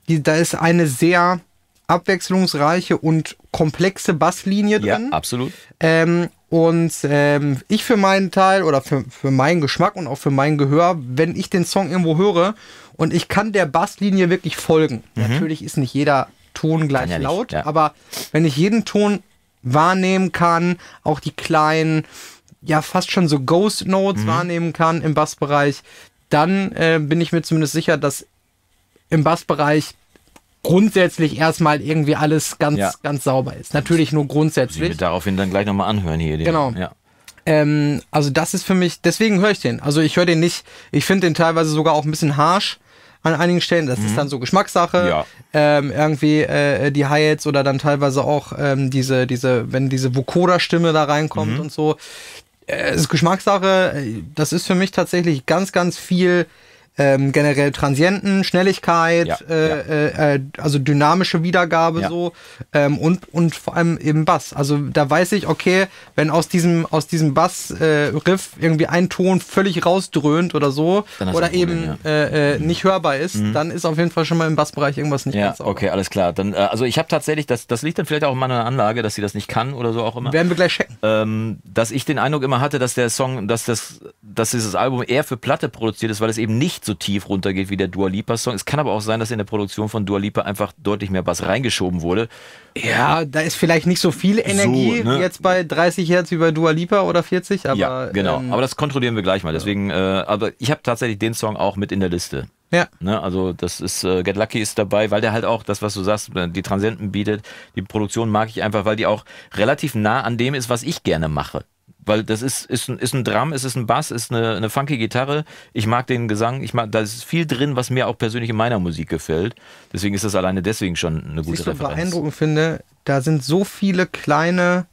die, da ist eine sehr abwechslungsreiche und komplexe Basslinie Ja, drin. absolut. Ähm, und ähm, ich für meinen Teil oder für, für meinen Geschmack und auch für mein Gehör, wenn ich den Song irgendwo höre und ich kann der Basslinie wirklich folgen. Natürlich ist nicht jeder Ton gleich Mhm. ja nicht, laut, ja. aber wenn ich jeden Ton wahrnehmen kann, auch die kleinen, ja fast schon so Ghost Notes Mhm. wahrnehmen kann im Bassbereich, dann äh, bin ich mir zumindest sicher, dass im Bassbereich grundsätzlich erstmal irgendwie alles ganz, Ja. ganz sauber ist. Natürlich nur Ich grundsätzlich. daraufhin dann gleich nochmal anhören hier. Den, Genau. Ja. Ähm, also das ist für mich, deswegen höre ich den. Also ich höre den nicht, ich finde den teilweise sogar auch ein bisschen harsh an einigen Stellen. Das ist dann so Geschmackssache. Mhm. Ja. Ähm, irgendwie äh, die Hi-Hats oder dann teilweise auch ähm, diese, diese, wenn diese Vocoder-Stimme da reinkommt Mhm. und so. Äh, es ist Geschmackssache. Äh, Das ist für mich tatsächlich ganz, ganz viel ähm, generell Transienten, Schnelligkeit, Ja, äh, ja. Äh, äh, also dynamische Wiedergabe Ja. so ähm, und, und vor allem eben Bass. Also da weiß ich, okay, wenn aus diesem, aus diesem Bass-Riff irgendwie ein Ton völlig rausdröhnt oder so oder Problem, eben. Mhm. äh, äh, nicht hörbar ist, dann ist auf jeden Fall schon mal im Bassbereich irgendwas nicht Ja, ganz sauber. okay, alles klar. Dann, äh, also ich habe tatsächlich, das, das liegt dann vielleicht auch in meiner Anlage, dass sie das nicht kann oder so auch immer. Werden wir gleich checken. ähm, dass ich den Eindruck immer hatte, dass der Song, dass das, dass dieses Album eher für Platte produziert ist, weil es eben nicht so tief runtergeht wie der Dua Lipa Song. Es kann aber auch sein, dass in der Produktion von Dua Lipa einfach deutlich mehr Bass reingeschoben wurde. Ja, da ist vielleicht nicht so viel Energie ne? jetzt bei 30 Hertz wie bei Dua Lipa oder 40, aber ja, genau. ähm, aber das kontrollieren wir gleich mal. Deswegen, äh, aber ich habe tatsächlich den Song auch mit in der Liste. ja. Ne, also das ist äh, Get Lucky ist dabei, weil der halt auch das, was du sagst, die Transienten bietet. Die Produktion mag ich einfach, weil die auch relativ nah an dem ist, was ich gerne mache. Weil das ist, ist, ein, ist ein Drum, es ist ein Bass, ist eine, eine funky Gitarre. Ich mag den Gesang, ich mag, da ist viel drin, was mir auch persönlich in meiner Musik gefällt. Deswegen ist das alleine deswegen schon eine gute Siehst du, Referenz. beeindruckend finde, da sind so viele kleine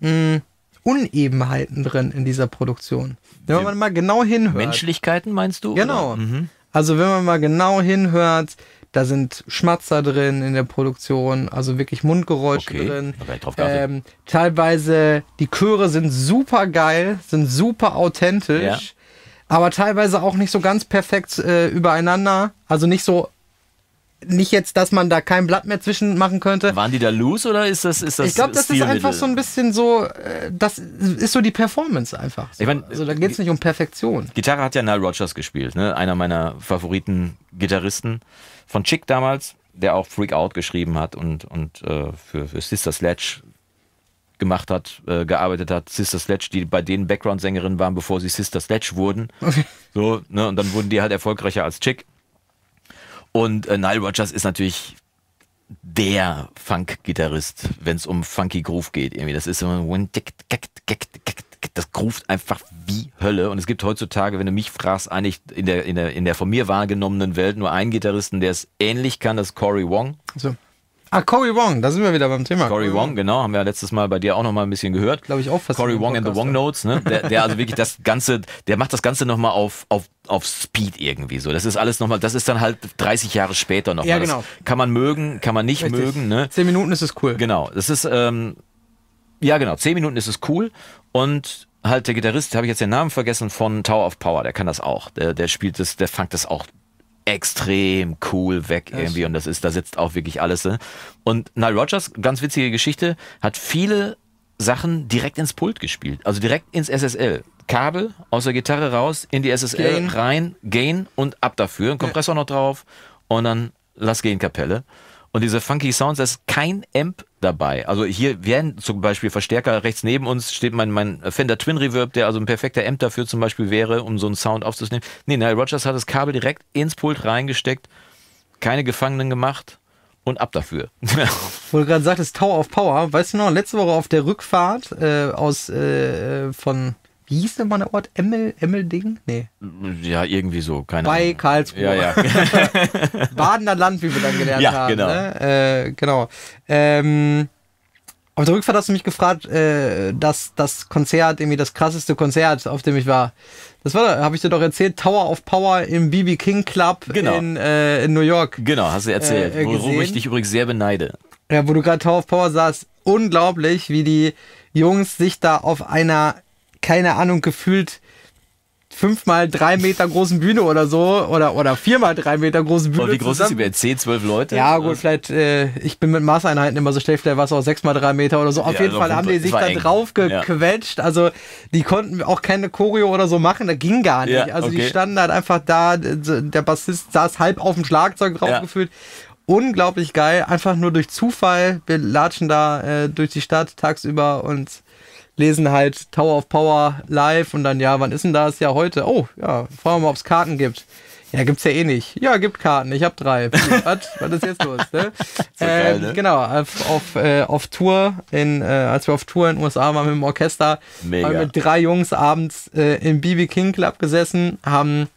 mh, Unebenheiten drin in dieser Produktion. Wenn man mal genau hinhört. Menschlichkeiten meinst du? Genau. Mhm. Also wenn man mal genau hinhört, da sind Schmatzer drin in der Produktion, also wirklich Mundgeräusche Okay, drin. Ähm, teilweise die Chöre sind super geil, sind super authentisch, Ja. aber teilweise auch nicht so ganz perfekt äh, übereinander. Also nicht so, nicht jetzt, dass man da kein Blatt mehr zwischen machen könnte. Waren die da loose oder ist das ist das Ich glaube, das ist einfach so ein bisschen so, äh, das ist so die Performance einfach. So. Ich mein, also da geht es nicht um Perfektion. Gitarre hat ja Nile Rodgers gespielt, ne? einer meiner Favoriten Gitarristen von Chick damals. der auch Freak Out geschrieben hat und, und äh, für, für Sister Sledge gemacht hat, äh, gearbeitet hat. Sister Sledge, die bei denen Background-Sängerinnen waren, bevor sie Sister Sledge wurden. Okay. So, ne, und dann wurden die halt erfolgreicher als Chick. Und äh, Nile Rodgers ist natürlich der Funk-Gitarrist, wenn es um Funky Groove geht. Irgendwie. Das ist immer das groovt einfach wie Hölle. Und es gibt heutzutage, wenn du mich fragst, eigentlich in der, in der, in der von mir wahrgenommenen Welt nur einen Gitarristen, der es ähnlich kann, das ist Cory Wong. So. Ah, Cory Wong, da sind wir wieder beim Thema. Cory Wong, genau, haben wir ja letztes Mal bei dir auch noch mal ein bisschen gehört. Glaube ich auch fast. Cory in Wong and the Wong ja. Notes, ne? Der, der also wirklich das Ganze, der macht das Ganze nochmal auf, auf, auf Speed irgendwie so. Das ist alles nochmal, das ist dann halt 30 Jahre später nochmal. Ja, genau. Das kann man mögen, kann man nicht Richtig. mögen, ne? Zehn Minuten ist es cool. Genau, das ist, ähm, ja genau, 10 Minuten ist es cool und halt der Gitarrist, habe ich jetzt den Namen vergessen, von Tower of Power, der kann das auch. Der, der spielt das, der fangt das auch extrem cool weg irgendwie und das ist, da sitzt auch wirklich alles. Ne? Und Nile Rogers, ganz witzige Geschichte, hat viele Sachen direkt ins Pult gespielt, also direkt ins SSL. Kabel aus der Gitarre raus, in die SSL Gain. rein, Gain und ab dafür. Ein Kompressor noch drauf und dann lass gehen Kapelle. Und diese funky Sounds, da ist kein Amp dabei. Also hier werden zum Beispiel Verstärker rechts neben uns steht mein, mein Fender Twin Reverb, der also ein perfekter Amp dafür zum Beispiel wäre, um so einen Sound aufzunehmen. Nee, Nile Rogers hat das Kabel direkt ins Pult reingesteckt, keine Gefangenen gemacht und ab dafür. Wo du gerade sagtest, Tower of Power, weißt du noch, letzte Woche auf der Rückfahrt äh, aus äh, von, wie hieß denn mal der Ort? Emmel, Emmelding? Nee. ja, irgendwie so, keine Bei Ahnung. Karlsruhe. Ja, ja. Badener Land, wie wir dann gelernt Ja, haben. genau. Ne? Äh, genau. Ähm, auf der Rückfahrt hast du mich gefragt, äh, dass das Konzert, irgendwie das krasseste Konzert, auf dem ich war. Das war, habe ich dir doch erzählt, Tower of Power im BB King Club Genau. in, äh, in New York. Genau, hast du erzählt. Äh, äh, Worum ich dich übrigens sehr beneide. Ja, wo du gerade Tower of Power saßt, unglaublich, wie die Jungs sich da auf einer, keine Ahnung, gefühlt fünfmal drei Meter großen Bühne oder so, oder, oder viermal drei Meter großen Bühne. Und wie groß ist zusammen- die Band? 10, 12 Leute? Ja, gut, vielleicht, äh, ich bin mit Maßeinheiten immer so schlecht, vielleicht war es auch sechs mal drei Meter oder so. Auf Ja, jeden Fall haben die sich da eng. drauf gequetscht. Also, die konnten auch keine Choreo oder so machen, das ging gar nicht. Ja, also, die okay. standen halt einfach da, der Bassist saß halb auf dem Schlagzeug drauf Ja. gefühlt. Unglaublich geil, einfach nur durch Zufall. Wir latschen da äh, durch die Stadt tagsüber und lesen halt Tower of Power live und dann, ja, wann ist denn das? Ja, heute. Oh, ja, fragen wir mal, ob es Karten gibt. Ja, gibt's ja eh nicht. Ja, gibt Karten. Ich hab drei. was, was ist jetzt los? Ne? geil, ähm, ne? Genau, auf, auf, äh, auf Tour, in, äh, als wir auf Tour in den USA waren mit dem Orchester, Mega. haben wir mit drei Jungs abends äh, im BB King Club gesessen, haben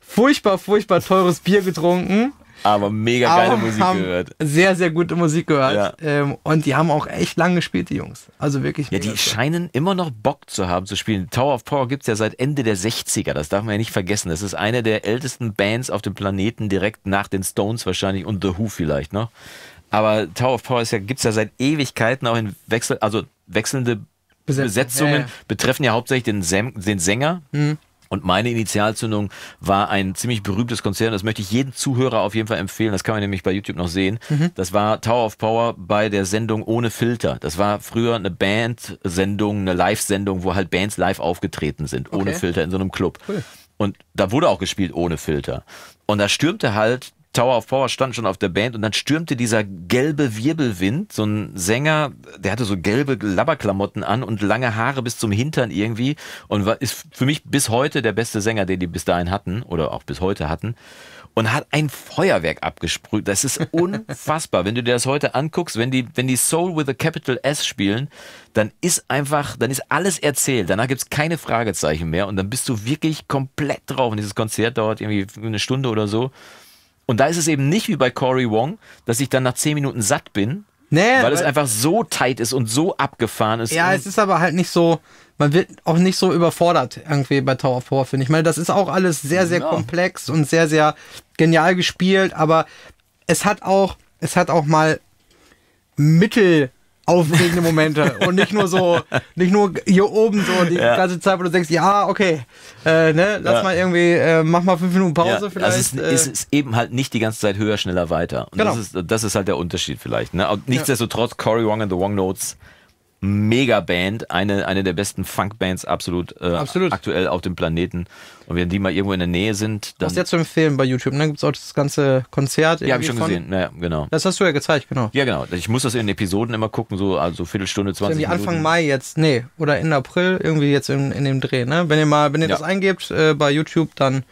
furchtbar, furchtbar teures Bier getrunken. Aber mega geile aber Musik gehört. Sehr, sehr gute Musik gehört. Ja. Ähm, und die haben auch echt lang gespielt, die Jungs. Also wirklich. Ja, die cool. scheinen immer noch Bock zu haben zu spielen. Tower of Power gibt's ja seit Ende der 60er, das darf man ja nicht vergessen. Das ist eine der ältesten Bands auf dem Planeten, direkt nach den Stones wahrscheinlich und The Who vielleicht noch. Aber Tower of Power ja, gibt's ja seit Ewigkeiten auch in Wechsel, also wechselnde Besetzung. Besetzungen Ja, ja. betreffen ja hauptsächlich den, Sam, den Sänger. Und meine Initialzündung war ein ziemlich berühmtes Konzert. Das möchte ich jedem Zuhörer auf jeden Fall empfehlen. Das kann man nämlich bei YouTube noch sehen. Das war Tower of Power bei der Sendung Ohne Filter. Das war früher eine Band-Sendung, eine Live-Sendung, wo halt Bands live aufgetreten sind. Ohne Okay. Filter in so einem Club. Cool. Und da wurde auch gespielt ohne Filter. Und da stürmte halt, Tower of Power stand schon auf der Band und dann stürmte dieser gelbe Wirbelwind, so ein Sänger, der hatte so gelbe Labberklamotten an und lange Haare bis zum Hintern irgendwie und war, ist für mich bis heute der beste Sänger, den die bis dahin hatten oder auch bis heute hatten. Und hat ein Feuerwerk abgesprüht. Das ist unfassbar. wenn du dir das heute anguckst, wenn die, wenn die Soul with a Capital S spielen, dann ist einfach, dann ist alles erzählt. Danach gibt's keine Fragezeichen mehr und dann bist du wirklich komplett drauf. Und dieses Konzert dauert irgendwie eine Stunde oder so. Und da ist es eben nicht wie bei Cory Wong, dass ich dann nach zehn Minuten satt bin, Nee, weil es weil- einfach so tight ist und so abgefahren ist. Ja, es ist aber halt nicht so, man wird auch nicht so überfordert irgendwie bei Tower of Power, finde ich. Ich meine, das ist auch alles sehr, sehr Ja. komplex und sehr, sehr genial gespielt, aber es hat auch, es hat auch mal mittel aufregende Momente und nicht nur so, nicht nur hier oben so die Ja. ganze Zeit, wo du denkst, ja, okay, äh, ne, lass Ja. mal irgendwie, äh, mach mal fünf Minuten Pause Ja, vielleicht. Das ist, äh, ist eben halt nicht die ganze Zeit höher, schneller, weiter. Und Genau. das, ist, das ist halt der Unterschied vielleicht. Ne? Und nichtsdestotrotz, Cory Wong and the Wong Notes, Mega-Band, eine, eine der besten Funk-Bands absolut, äh, Absolut. aktuell auf dem Planeten. Und wenn die mal irgendwo in der Nähe sind, dann. Das ist ja zu empfehlen bei YouTube. Dann gibt es auch das ganze Konzert. ja, habe ich schon irgendwie gesehen. Ja, genau. Das hast du ja gezeigt, genau. Ja, genau. Ich muss das in Episoden immer gucken, so also Viertelstunde, 20 Irgendwie Minuten. Anfang Mai jetzt, nee, oder Ende April, irgendwie jetzt in, in dem Dreh, ne? Wenn ihr mal, wenn ihr Ja. das eingebt äh, bei YouTube, dann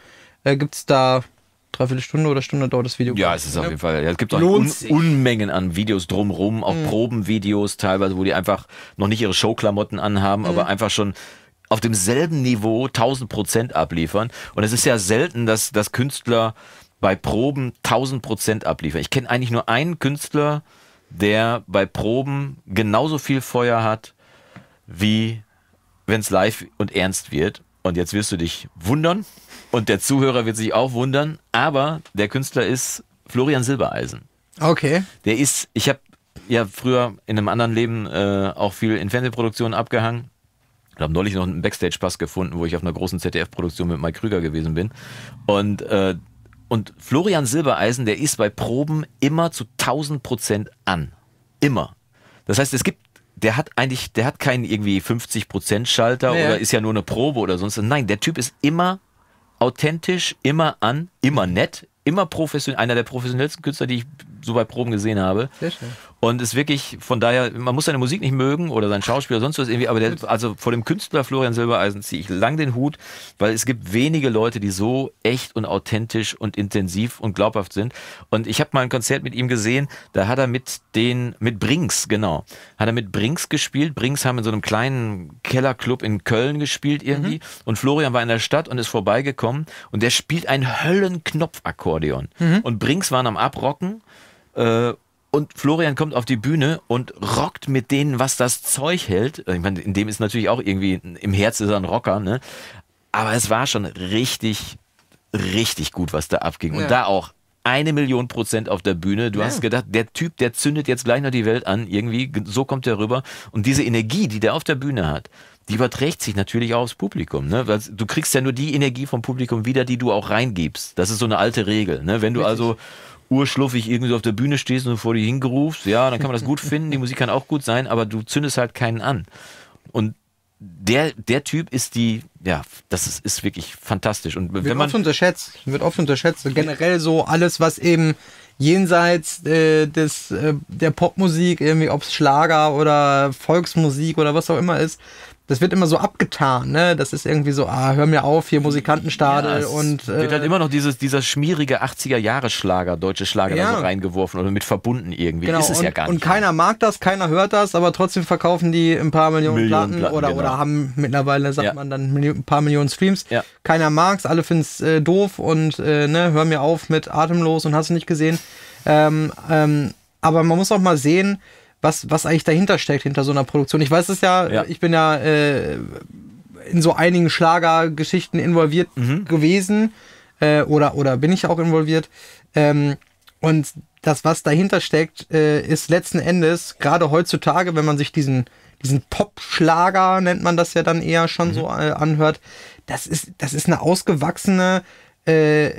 äh, gibt's da dreiviertel Stunde oder Stunde dauert das Video. Ja, es ist auf jeden Fall. Ja, es gibt auch un sich. Mhm. Unmengen an Videos drumrum, auch Probenvideos teilweise, wo die einfach noch nicht ihre Showklamotten anhaben, Mhm. aber einfach schon auf demselben Niveau 1000 Prozent abliefern. Und es ist ja selten, dass, dass Künstler bei Proben 1000 Prozent abliefern. Ich kenne eigentlich nur einen Künstler, der bei Proben genauso viel Feuer hat, wie wenn es live und ernst wird. Und jetzt wirst du dich wundern und der Zuhörer wird sich auch wundern, aber der Künstler ist Florian Silbereisen. Okay. Der ist, ich habe ja früher in einem anderen Leben äh, auch viel in Fernsehproduktionen abgehangen. Ich habe neulich noch einen Backstage-Pass gefunden, wo ich auf einer großen ZDF-Produktion mit Mike Krüger gewesen bin. Und, äh, und Florian Silbereisen, der ist bei Proben immer zu 1000 Prozent an. Immer. Das heißt, es gibt, der hat eigentlich, der hat keinen irgendwie 50 Prozent Schalter Nee. oder ist ja nur eine Probe oder sonst. Nein, der Typ ist immer authentisch, immer an, immer nett, immer professionell, einer der professionellsten Künstler, die ich so bei Proben gesehen habe. Sehr schön. Und ist wirklich, von daher, man muss seine Musik nicht mögen oder sein Schauspiel oder sonst was irgendwie, aber der, also vor dem Künstler Florian Silbereisen ziehe ich lang den Hut, weil es gibt wenige Leute, die so echt und authentisch und intensiv und glaubhaft sind. Und ich habe mal ein Konzert mit ihm gesehen, da hat er mit den, mit Brinks, genau, hat er mit Brinks gespielt. Brinks haben in so einem kleinen Kellerclub in Köln gespielt irgendwie. Und Florian war in der Stadt und ist vorbeigekommen und der spielt ein Höllenknopfakkordeon. Und Brinks waren am Abrocken. Äh, und Florian kommt auf die Bühne und rockt mit denen, was das Zeug hält. Ich meine, in dem ist natürlich auch irgendwie, im Herz ist er ein Rocker, ne? Aber es war schon richtig, richtig gut, was da abging. Ja. Und da auch eine Million Prozent auf der Bühne. Du Ja. hast gedacht, der Typ, der zündet jetzt gleich noch die Welt an, irgendwie. So kommt der rüber. Und diese Energie, die der auf der Bühne hat, die überträgt sich natürlich auch aufs Publikum. Ne? Du kriegst ja nur die Energie vom Publikum wieder, die du auch reingibst. Das ist so eine alte Regel. Ne? Wenn du also urschluffig irgendwie auf der Bühne stehst und vor die hingerufst, ja, dann kann man das gut finden, die Musik kann auch gut sein, aber du zündest halt keinen an. Und der, der Typ ist die, ja, das ist, ist wirklich fantastisch. Und Wird wenn man, oft unterschätzt. Wird oft unterschätzt. Generell so alles, was eben jenseits äh, des, äh, der Popmusik, irgendwie ob es Schlager oder Volksmusik oder was auch immer ist, das wird immer so abgetan, ne? Das ist irgendwie so, ah, hör mir auf, hier Musikantenstadel Ja, es und äh, wird halt immer noch dieses, dieser schmierige 80er-Jahre-Schlager, deutsche Schlager Ja. da so reingeworfen oder mit verbunden irgendwie. Genau, ist es und, ja gar und nicht. keiner mag das, keiner hört das, aber trotzdem verkaufen die ein paar Millionen, Millionen Platten, Platten, oder, genau. oder haben mittlerweile, sagt Ja. man dann, ein paar Millionen Streams. Ja. Keiner mag's, alle finden's äh, doof und äh, ne, hör mir auf mit Atemlos und hast du nicht gesehen. Ähm, ähm, aber man muss auch mal sehen, was, was eigentlich dahinter steckt, hinter so einer Produktion. Ich weiß es ja, Ja. ich bin ja äh, in so einigen Schlagergeschichten involviert Mhm. gewesen äh, oder, oder bin ich auch involviert. Ähm, und das, was dahinter steckt, äh, ist letzten Endes, gerade heutzutage, wenn man sich diesen, diesen Pop-Schlager, nennt man das ja dann eher schon so Mhm. äh, anhört, das ist, das ist eine ausgewachsene äh,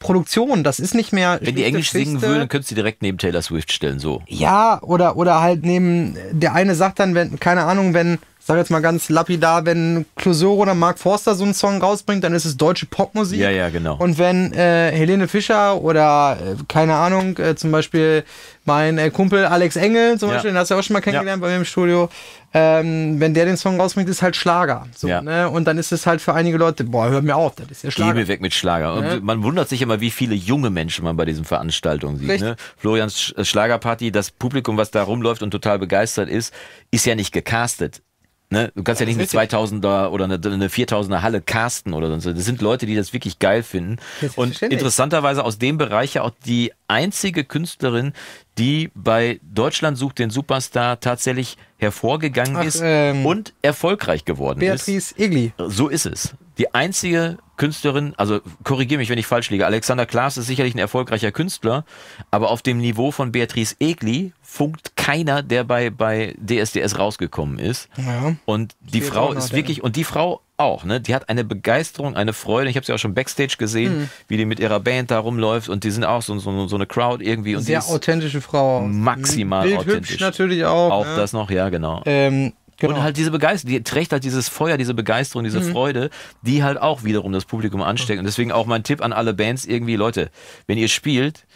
Produktion. Das ist nicht mehr. Wenn die Englisch singen würden, dann könntest du direkt neben Taylor Swift stellen, so. Ja, oder, oder halt neben, der eine sagt dann, wenn, keine Ahnung, wenn, sag jetzt mal ganz lapidar, wenn Clouseau oder Mark Forster so einen Song rausbringt, dann ist es deutsche Popmusik. Ja, ja, genau. Und wenn äh, Helene Fischer oder, äh, keine Ahnung, äh, zum Beispiel mein äh, Kumpel Alex Engel, zum Ja. Beispiel, den hast du ja auch schon mal kennengelernt bei mir im Studio, ähm, wenn der den Song rausbringt, ist halt Schlager. So, Ja. ne? Und dann ist es halt für einige Leute, boah, hör mir auf, das ist ja Geh Schlager. mir weg mit Schlager. Und Ja. man wundert sich immer, wie viele junge Menschen man bei diesen Veranstaltungen sieht. Richtig. Ne? Florians Sch- Schlagerparty, das Publikum, was da rumläuft und total begeistert ist, ist ja nicht gecastet. Ne? Du kannst ja, nicht eine richtig. 2000er oder eine, eine 4000er Halle casten oder sonst. was. Das sind Leute, die das wirklich geil finden. Und interessanterweise aus dem Bereich ja auch die einzige Künstlerin, die bei Deutschland sucht den Superstar tatsächlich hervorgegangen Ach, ist ähm, und erfolgreich geworden ist. Beatrice Egli. So ist es. Die einzige Künstlerin, also korrigiere mich, wenn ich falsch liege, Alexander Klaas ist sicherlich ein erfolgreicher Künstler, aber auf dem Niveau von Beatrice Egli funkt keiner, der bei, bei DSDS rausgekommen ist. Ja. Und die Frau ist wirklich, und die Frau auch, ne? Die hat eine Begeisterung, eine Freude. Ich habe sie auch schon Backstage gesehen, Mhm. wie die mit ihrer Band da rumläuft und die sind auch so, so, so eine Crowd irgendwie. Und die Sehr authentische Frau. maximal Bildhübsch authentisch. natürlich auch. auch ne? das noch, ja, genau. Ähm, genau. Und halt diese Begeisterung, die trägt halt dieses Feuer, diese Begeisterung, diese Mhm. Freude, die halt auch wiederum das Publikum ansteckt. Und deswegen auch mein Tipp an alle Bands irgendwie, Leute, wenn ihr spielt,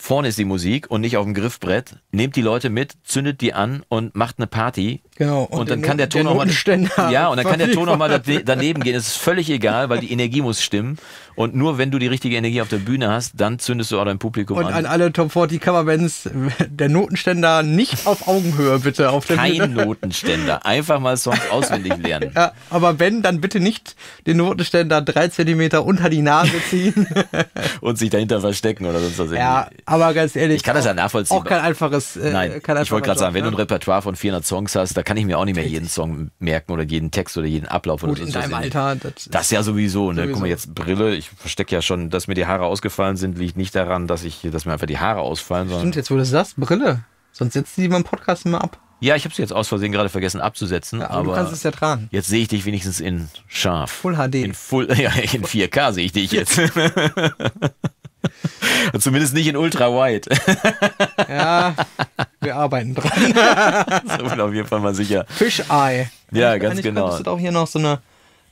vorne ist die Musik und nicht auf dem Griffbrett, nehmt die Leute mit, zündet die an und macht eine Party. Genau. Und, Und dann kann der Ton der noch mal, Notenständer ja, und dann kann der Ton noch mal verfügbar. daneben gehen. Es ist völlig egal, weil die Energie muss stimmen. Und nur wenn du die richtige Energie auf der Bühne hast, dann zündest du auch dein Publikum Und an. an alle Top 40 Coverbands, der Notenständer nicht auf Augenhöhe bitte auf der Kein Bühne. Notenständer. Einfach mal Songs auswendig lernen. Ja, aber wenn, dann bitte nicht den Notenständer drei Zentimeter unter die Nase ziehen. Und sich dahinter verstecken oder sonst was. ja, irgendwie. aber ganz ehrlich. Ich kann das ja nachvollziehen. Auch kein einfaches. Äh, Nein, kein ich wollte gerade sagen, wenn du ein? Repertoire von 400 Songs hast, da kann ich mir auch nicht mehr jeden Song merken oder jeden Text oder jeden Ablauf oder Gut, so. in Das deinem ist- Alter. Das, Das ja sowieso, ne? Guck Sowieso. mal, jetzt Brille. Ich verstecke ja schon, dass mir die Haare ausgefallen sind, liegt nicht daran, dass ich, dass mir einfach die Haare ausfallen, sondern. stimmt, jetzt wo du das sagst, Brille. Sonst setzt die beim Podcast immer ab. Ja, ich habe sie jetzt aus Versehen gerade vergessen abzusetzen, Ja, aber, aber du kannst es ja tragen. jetzt sehe ich dich wenigstens in scharf. Full HD. In Full, ja, in 4K sehe ich dich jetzt. Zumindest nicht in Ultra Wide. Ja, wir arbeiten dran. so bin auf jeden Fall mal sicher. Fischei. Ja, Eigentlich- ganz genau. du auch hier noch so eine,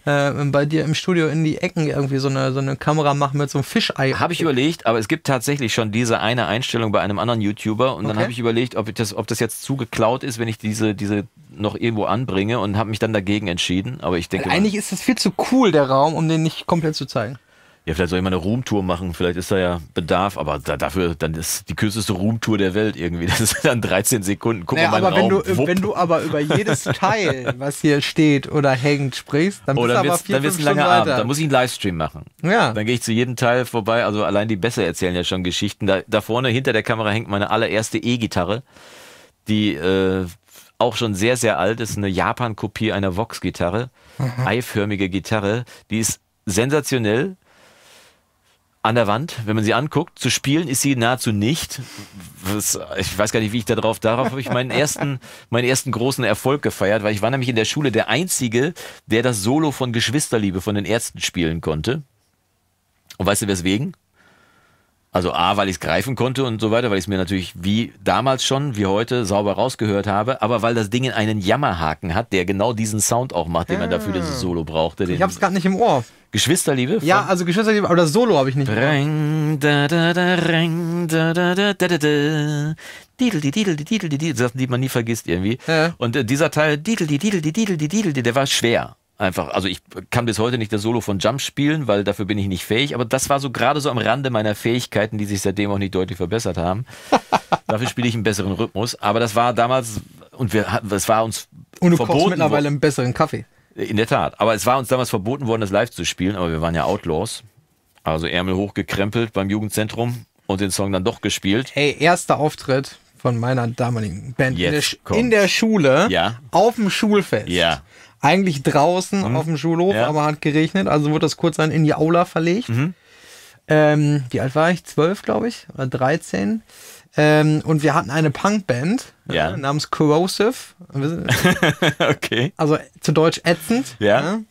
äh, bei dir im Studio in die Ecken irgendwie so eine, so eine Kamera machen mit so einem Fischei. Habe ich überlegt, aber es gibt tatsächlich schon diese eine Einstellung bei einem anderen YouTuber und dann Okay. habe ich überlegt, ob, ich das, ob das jetzt zu geklaut ist, wenn ich diese, diese noch irgendwo anbringe und habe mich dann dagegen entschieden. Aber ich denke, mal, Eigentlich ist das viel zu cool, der Raum, um den nicht komplett zu zeigen. Ja, vielleicht soll ich mal eine Roomtour machen, vielleicht ist da ja Bedarf, aber da, dafür, dann ist die kürzeste Roomtour der Welt irgendwie. Das ist dann 13 Sekunden. Guck Naja, mal, aber meinen wenn Raum. du, Wupp. wenn du aber über jedes Teil, was hier steht oder hängt, sprichst, dann bist Oh, du dann aber wird's, vier, dann fünf ein Stunden langer Abend. Dann muss ich einen Livestream machen. ja. Dann gehe ich zu jedem Teil vorbei. Also allein die Besser erzählen ja schon Geschichten. Da, da vorne hinter der Kamera hängt meine allererste E-Gitarre, die äh, auch schon sehr, sehr alt ist. Eine Japan-Kopie einer Vox-Gitarre. Eiförmige Gitarre. Die ist sensationell. An der Wand, wenn man sie anguckt, zu spielen ist sie nahezu nicht. Was, ich weiß gar nicht, wie ich da drauf. Darauf habe ich meinen ersten, meinen ersten großen Erfolg gefeiert, weil ich war nämlich in der Schule der Einzige, der das Solo von Geschwisterliebe von den Ärzten spielen konnte. Und weißt du weswegen? Also A, weil ich es greifen konnte und so weiter, weil ich es mir natürlich wie damals schon, wie heute, sauber rausgehört habe, aber weil das Ding einen Jammerhaken hat, der genau diesen Sound auch macht, den man dafür dieses Solo brauchte. Den Ich hab's gerade nicht im Ohr. Geschwisterliebe? Ja, also Geschwisterliebe, aber das Solo habe ich nicht. Ring, da, da, da, ring, da, da, da, da, da, da. Didel, die, didel, die, didel, die, didel. Das Lied, man nie vergisst irgendwie. Ja. Und äh, dieser Teil, didel, die, didel, die, didel, die, didel, die, der war schwer. Einfach, also ich kann bis heute nicht das Solo von Jump spielen, weil dafür bin ich nicht fähig. Aber das war so gerade so am Rande meiner Fähigkeiten, die sich seitdem auch nicht deutlich verbessert haben. dafür spiele ich einen besseren Rhythmus. Aber das war damals, und wir es war uns Und du kochst verboten mittlerweile worden- einen besseren Kaffee. In der Tat. Aber es war uns damals verboten worden, das live zu spielen, aber wir waren ja Outlaws. Also Ärmel hochgekrempelt beim Jugendzentrum und den Song dann doch gespielt. Hey, erster Auftritt von meiner damaligen Band in der, in der Schule, Ja. auf dem Schulfest. Ja. Eigentlich draußen auf dem Schulhof, Ja. aber hat geregnet, also wurde das kurz dann in die Aula verlegt. Mhm. Ähm, wie alt war ich? Zwölf, glaube ich, oder 13. Ähm, und wir hatten eine Punkband Ja. äh, namens Corrosive. okay. Also zu Deutsch ätzend. Ja. ne?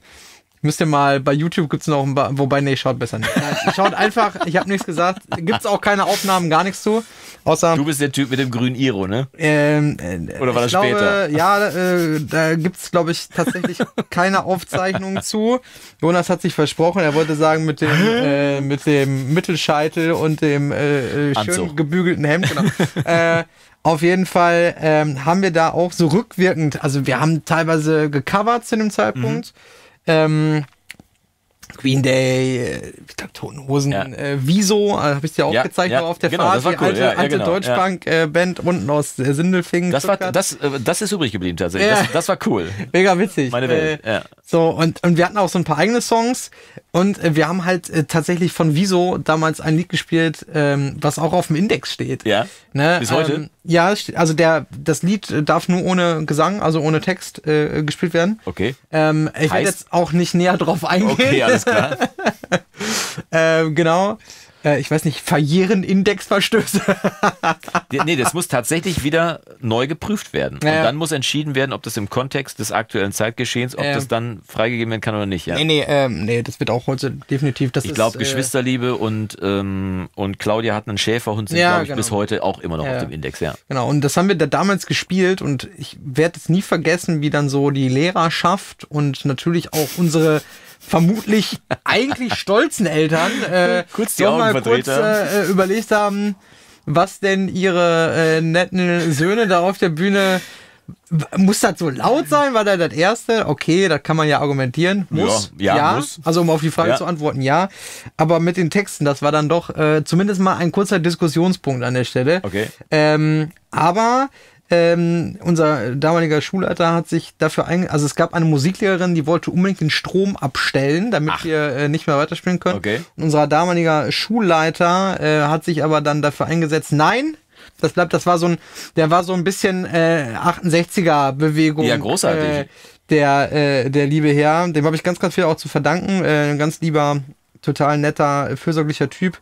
Müsst ihr mal, bei YouTube gibt's noch ein paar, wobei, nee, schaut besser nicht. Schaut einfach, ich habe nichts gesagt, gibt's auch keine Aufnahmen, gar nichts zu. Außer, Du bist der Typ mit dem grünen Iro, ne? ähm, äh, Oder war das glaube, später? Ja, äh, da gibt's glaube ich, tatsächlich keine Aufzeichnungen zu. Jonas hat sich versprochen, er wollte sagen, mit dem, äh, mit dem Mittelscheitel und dem äh, äh, schön Anzug. gebügelten Hemd. Genau. auf jeden Fall ähm, haben wir da auch so rückwirkend, also wir haben teilweise gecovert zu dem Zeitpunkt. Mhm. Ähm, Green Day, äh, ich glaube Toten Hosen, Ja. äh, Wieso, äh, habe ich dir auch Ja, gezeigt ja, auf der genau, Fahrt, das war cool, alte, ja, alte genau, Deutschpunk-Band unten aus äh, Sindelfingen. Das war, das, äh, das ist übrig geblieben tatsächlich. Das, das war cool. Mega witzig. Meine Welt, Äh, ja. So, und, und wir hatten auch so ein paar eigene Songs und äh, wir haben halt äh, tatsächlich von Wieso damals ein Lied gespielt, ähm, was auch auf dem Index steht. Ja. Ne? Bis heute? Ähm, ja, also der, das Lied äh, darf nur ohne Gesang, also ohne Text äh, gespielt werden. Okay. Ähm, ich werde jetzt auch nicht näher drauf eingehen. Okay, alles klar. Ähm, genau. Äh, ich weiß nicht, Verjähren-Indexverstöße. Nee, das muss tatsächlich wieder neu geprüft werden. Ja. Und dann muss entschieden werden, ob das im Kontext des aktuellen Zeitgeschehens, ob Ja. das dann freigegeben werden kann oder nicht. Ja. nee, nee, ähm, nee, das wird auch heute definitiv. Das Ich glaube, äh, Geschwisterliebe und, ähm, und Claudia hatten einen Schäferhund, sind, Ja, glaube ich, genau. bis heute auch immer noch Ja. auf dem Index, ja. Genau, und das haben wir da damals gespielt und ich werde es nie vergessen, wie dann so die Lehrerschaft und natürlich auch unsere vermutlich eigentlich stolzen Eltern äh, Kurz die Augen mal kurz äh, äh, überlegt haben, was denn ihre äh, netten Söhne da auf der Bühne muss das so laut sein? War da das erste? Okay, das kann man ja argumentieren. Muss. Ja, ja, muss. Also um auf die Frage Ja. zu antworten, ja. Aber mit den Texten, das war dann doch äh, zumindest mal ein kurzer Diskussionspunkt an der Stelle. Okay. Ähm, aber ähm, unser damaliger Schulleiter hat sich dafür einge... Also es gab eine Musiklehrerin, die wollte unbedingt den Strom abstellen, damit wir äh, nicht mehr weiterspielen können. Okay. Und unser damaliger Schulleiter äh, hat sich aber dann dafür eingesetzt, nein, das bleibt, das war so ein, der war so ein bisschen äh, 68er Bewegung. Ja, großartig. Äh, der, äh, der liebe Herr, dem habe ich ganz, ganz viel auch zu verdanken. Äh, ein ganz lieber, total netter, fürsorglicher Typ.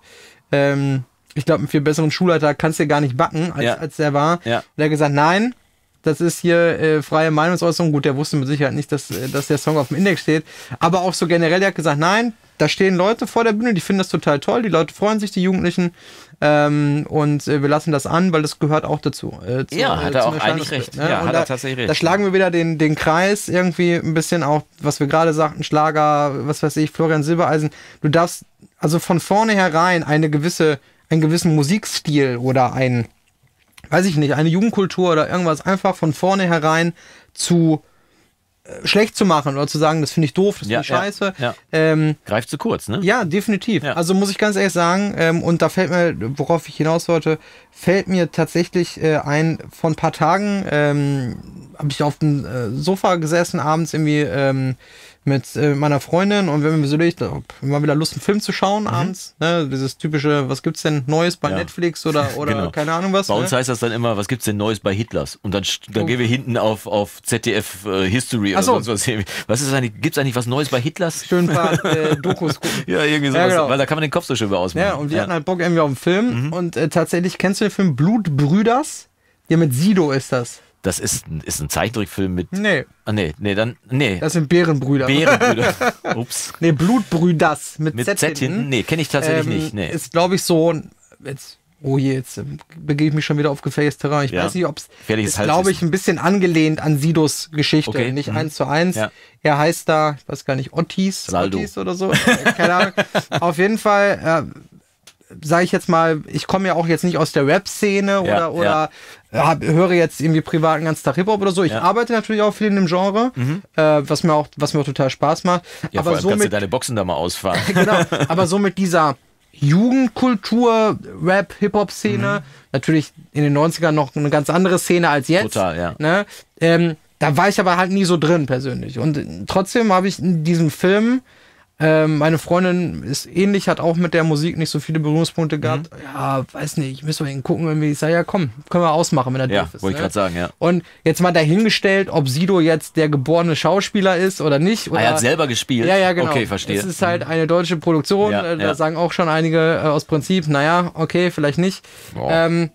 Ähm, ich glaube, einen viel besseren Schulleiter kannst du gar nicht backen, als, Ja. als der war. Ja. Der hat gesagt, nein, das ist hier äh, freie Meinungsäußerung. Gut, der wusste mit Sicherheit nicht, dass, äh, dass der Song auf dem Index steht. Aber auch so generell, der hat gesagt, nein, da stehen Leute vor der Bühne, die finden das total toll. Die Leute freuen sich, die Jugendlichen. Ähm, und äh, wir lassen das an, weil das gehört auch dazu. Äh, zu, Ja, äh, hat er auch eigentlich recht. ne? Ja, Und hat da, er tatsächlich recht. Da schlagen wir wieder den, den Kreis irgendwie ein bisschen auch, was wir gerade sagten, Schlager, was weiß ich, Florian Silbereisen. Du darfst also von vornherein eine gewisse, einen gewissen Musikstil oder ein, weiß ich nicht, eine Jugendkultur oder irgendwas einfach von vornherein zu äh, schlecht zu machen oder zu sagen, das finde ich doof, das Ja, finde ich ja, scheiße. ja. Ähm, Greift zu kurz, ne? ja, definitiv. Ja. Also muss ich ganz ehrlich sagen, ähm, und da fällt mir, worauf ich hinaus wollte, fällt mir tatsächlich äh, ein, vor ein paar Tagen ähm, habe ich auf dem äh, Sofa gesessen, abends irgendwie ähm, mit äh, meiner Freundin und wenn wir so ob mal wieder Lust, einen Film zu schauen abends, ne, dieses typische, was gibt's denn Neues bei Mhm. Ja. Netflix oder, oder Genau. keine Ahnung was. Bei uns ne? heißt das dann immer, was gibt's denn Neues bei Hitlers? Und dann, dann Oh. gehen wir hinten auf, auf ZDF äh, History oder so. sonst was. Was ist eigentlich, gibt's eigentlich was Neues bei Hitlers? Schön ein paar äh, Dokus gucken. Ja, irgendwie sowas, Ja, genau. weil da kann man den Kopf so schön mehr ausmachen. Ja, und wir hatten halt Bock irgendwie auf einen Film Mhm. und äh, tatsächlich, kennst du den Film Blutbrüders? Ja, mit Sido ist das. Das ist, ein- ist ein Zeichentrickfilm mit. Nee, Ah, nee, nee, dann. Nee. das sind Bärenbrüder. Bärenbrüder. Ups. Nee, Blutbrüders mit, Mit Z, Z hinten? Nee, kenne ich tatsächlich Ähm, nicht. Nee. Ist, glaube ich, so. Jetzt, oh je, jetzt ähm, begebe ich mich schon wieder auf gefährliches Terrain. Ich Ja. weiß nicht, ob es Gefährliches ist, glaube ich, ein bisschen angelehnt an Sidos Geschichte. Okay, Nicht mhm. eins zu eins. Ja. Er heißt da, ich weiß gar nicht, Ottis, Saldo. Ottis oder so. Äh, Keine Ahnung. auf jeden Fall. Äh, sage ich jetzt mal, ich komme ja auch jetzt nicht aus der Rap-Szene oder, Ja, oder hab, höre jetzt irgendwie privat den ganzen Tag Hip-Hop oder so. Ich Ja. arbeite natürlich auch viel in dem Genre, äh, was, mir auch, was mir auch total Spaß macht. ja, aber vor allem so kannst du mit, deine Boxen da mal ausfahren. genau, aber so mit dieser Jugendkultur, Rap, Hip-Hop-Szene, natürlich in den 90ern noch eine ganz andere Szene als jetzt. Total, ja. Ne? Ähm, da war ich aber halt nie so drin persönlich. Und trotzdem habe ich in diesem Film, ähm, meine Freundin ist ähnlich, hat auch mit der Musik nicht so viele Berührungspunkte gehabt. Mhm. Ja, weiß nicht, ich müsste mal hingucken, irgendwie. Ich sage, ja komm, können wir ausmachen, wenn er Ja, doof ist. wollte ich ne? gerade sagen, ja. Und jetzt mal dahingestellt, ob Sido jetzt der geborene Schauspieler ist oder nicht. Oder Ah, er hat selber gespielt. ja, ja, genau. Okay, verstehe. Es ist halt eine deutsche Produktion. Ja, äh, da ja. sagen auch schon einige äh, aus Prinzip, naja, okay, vielleicht nicht. Oh. Ähm,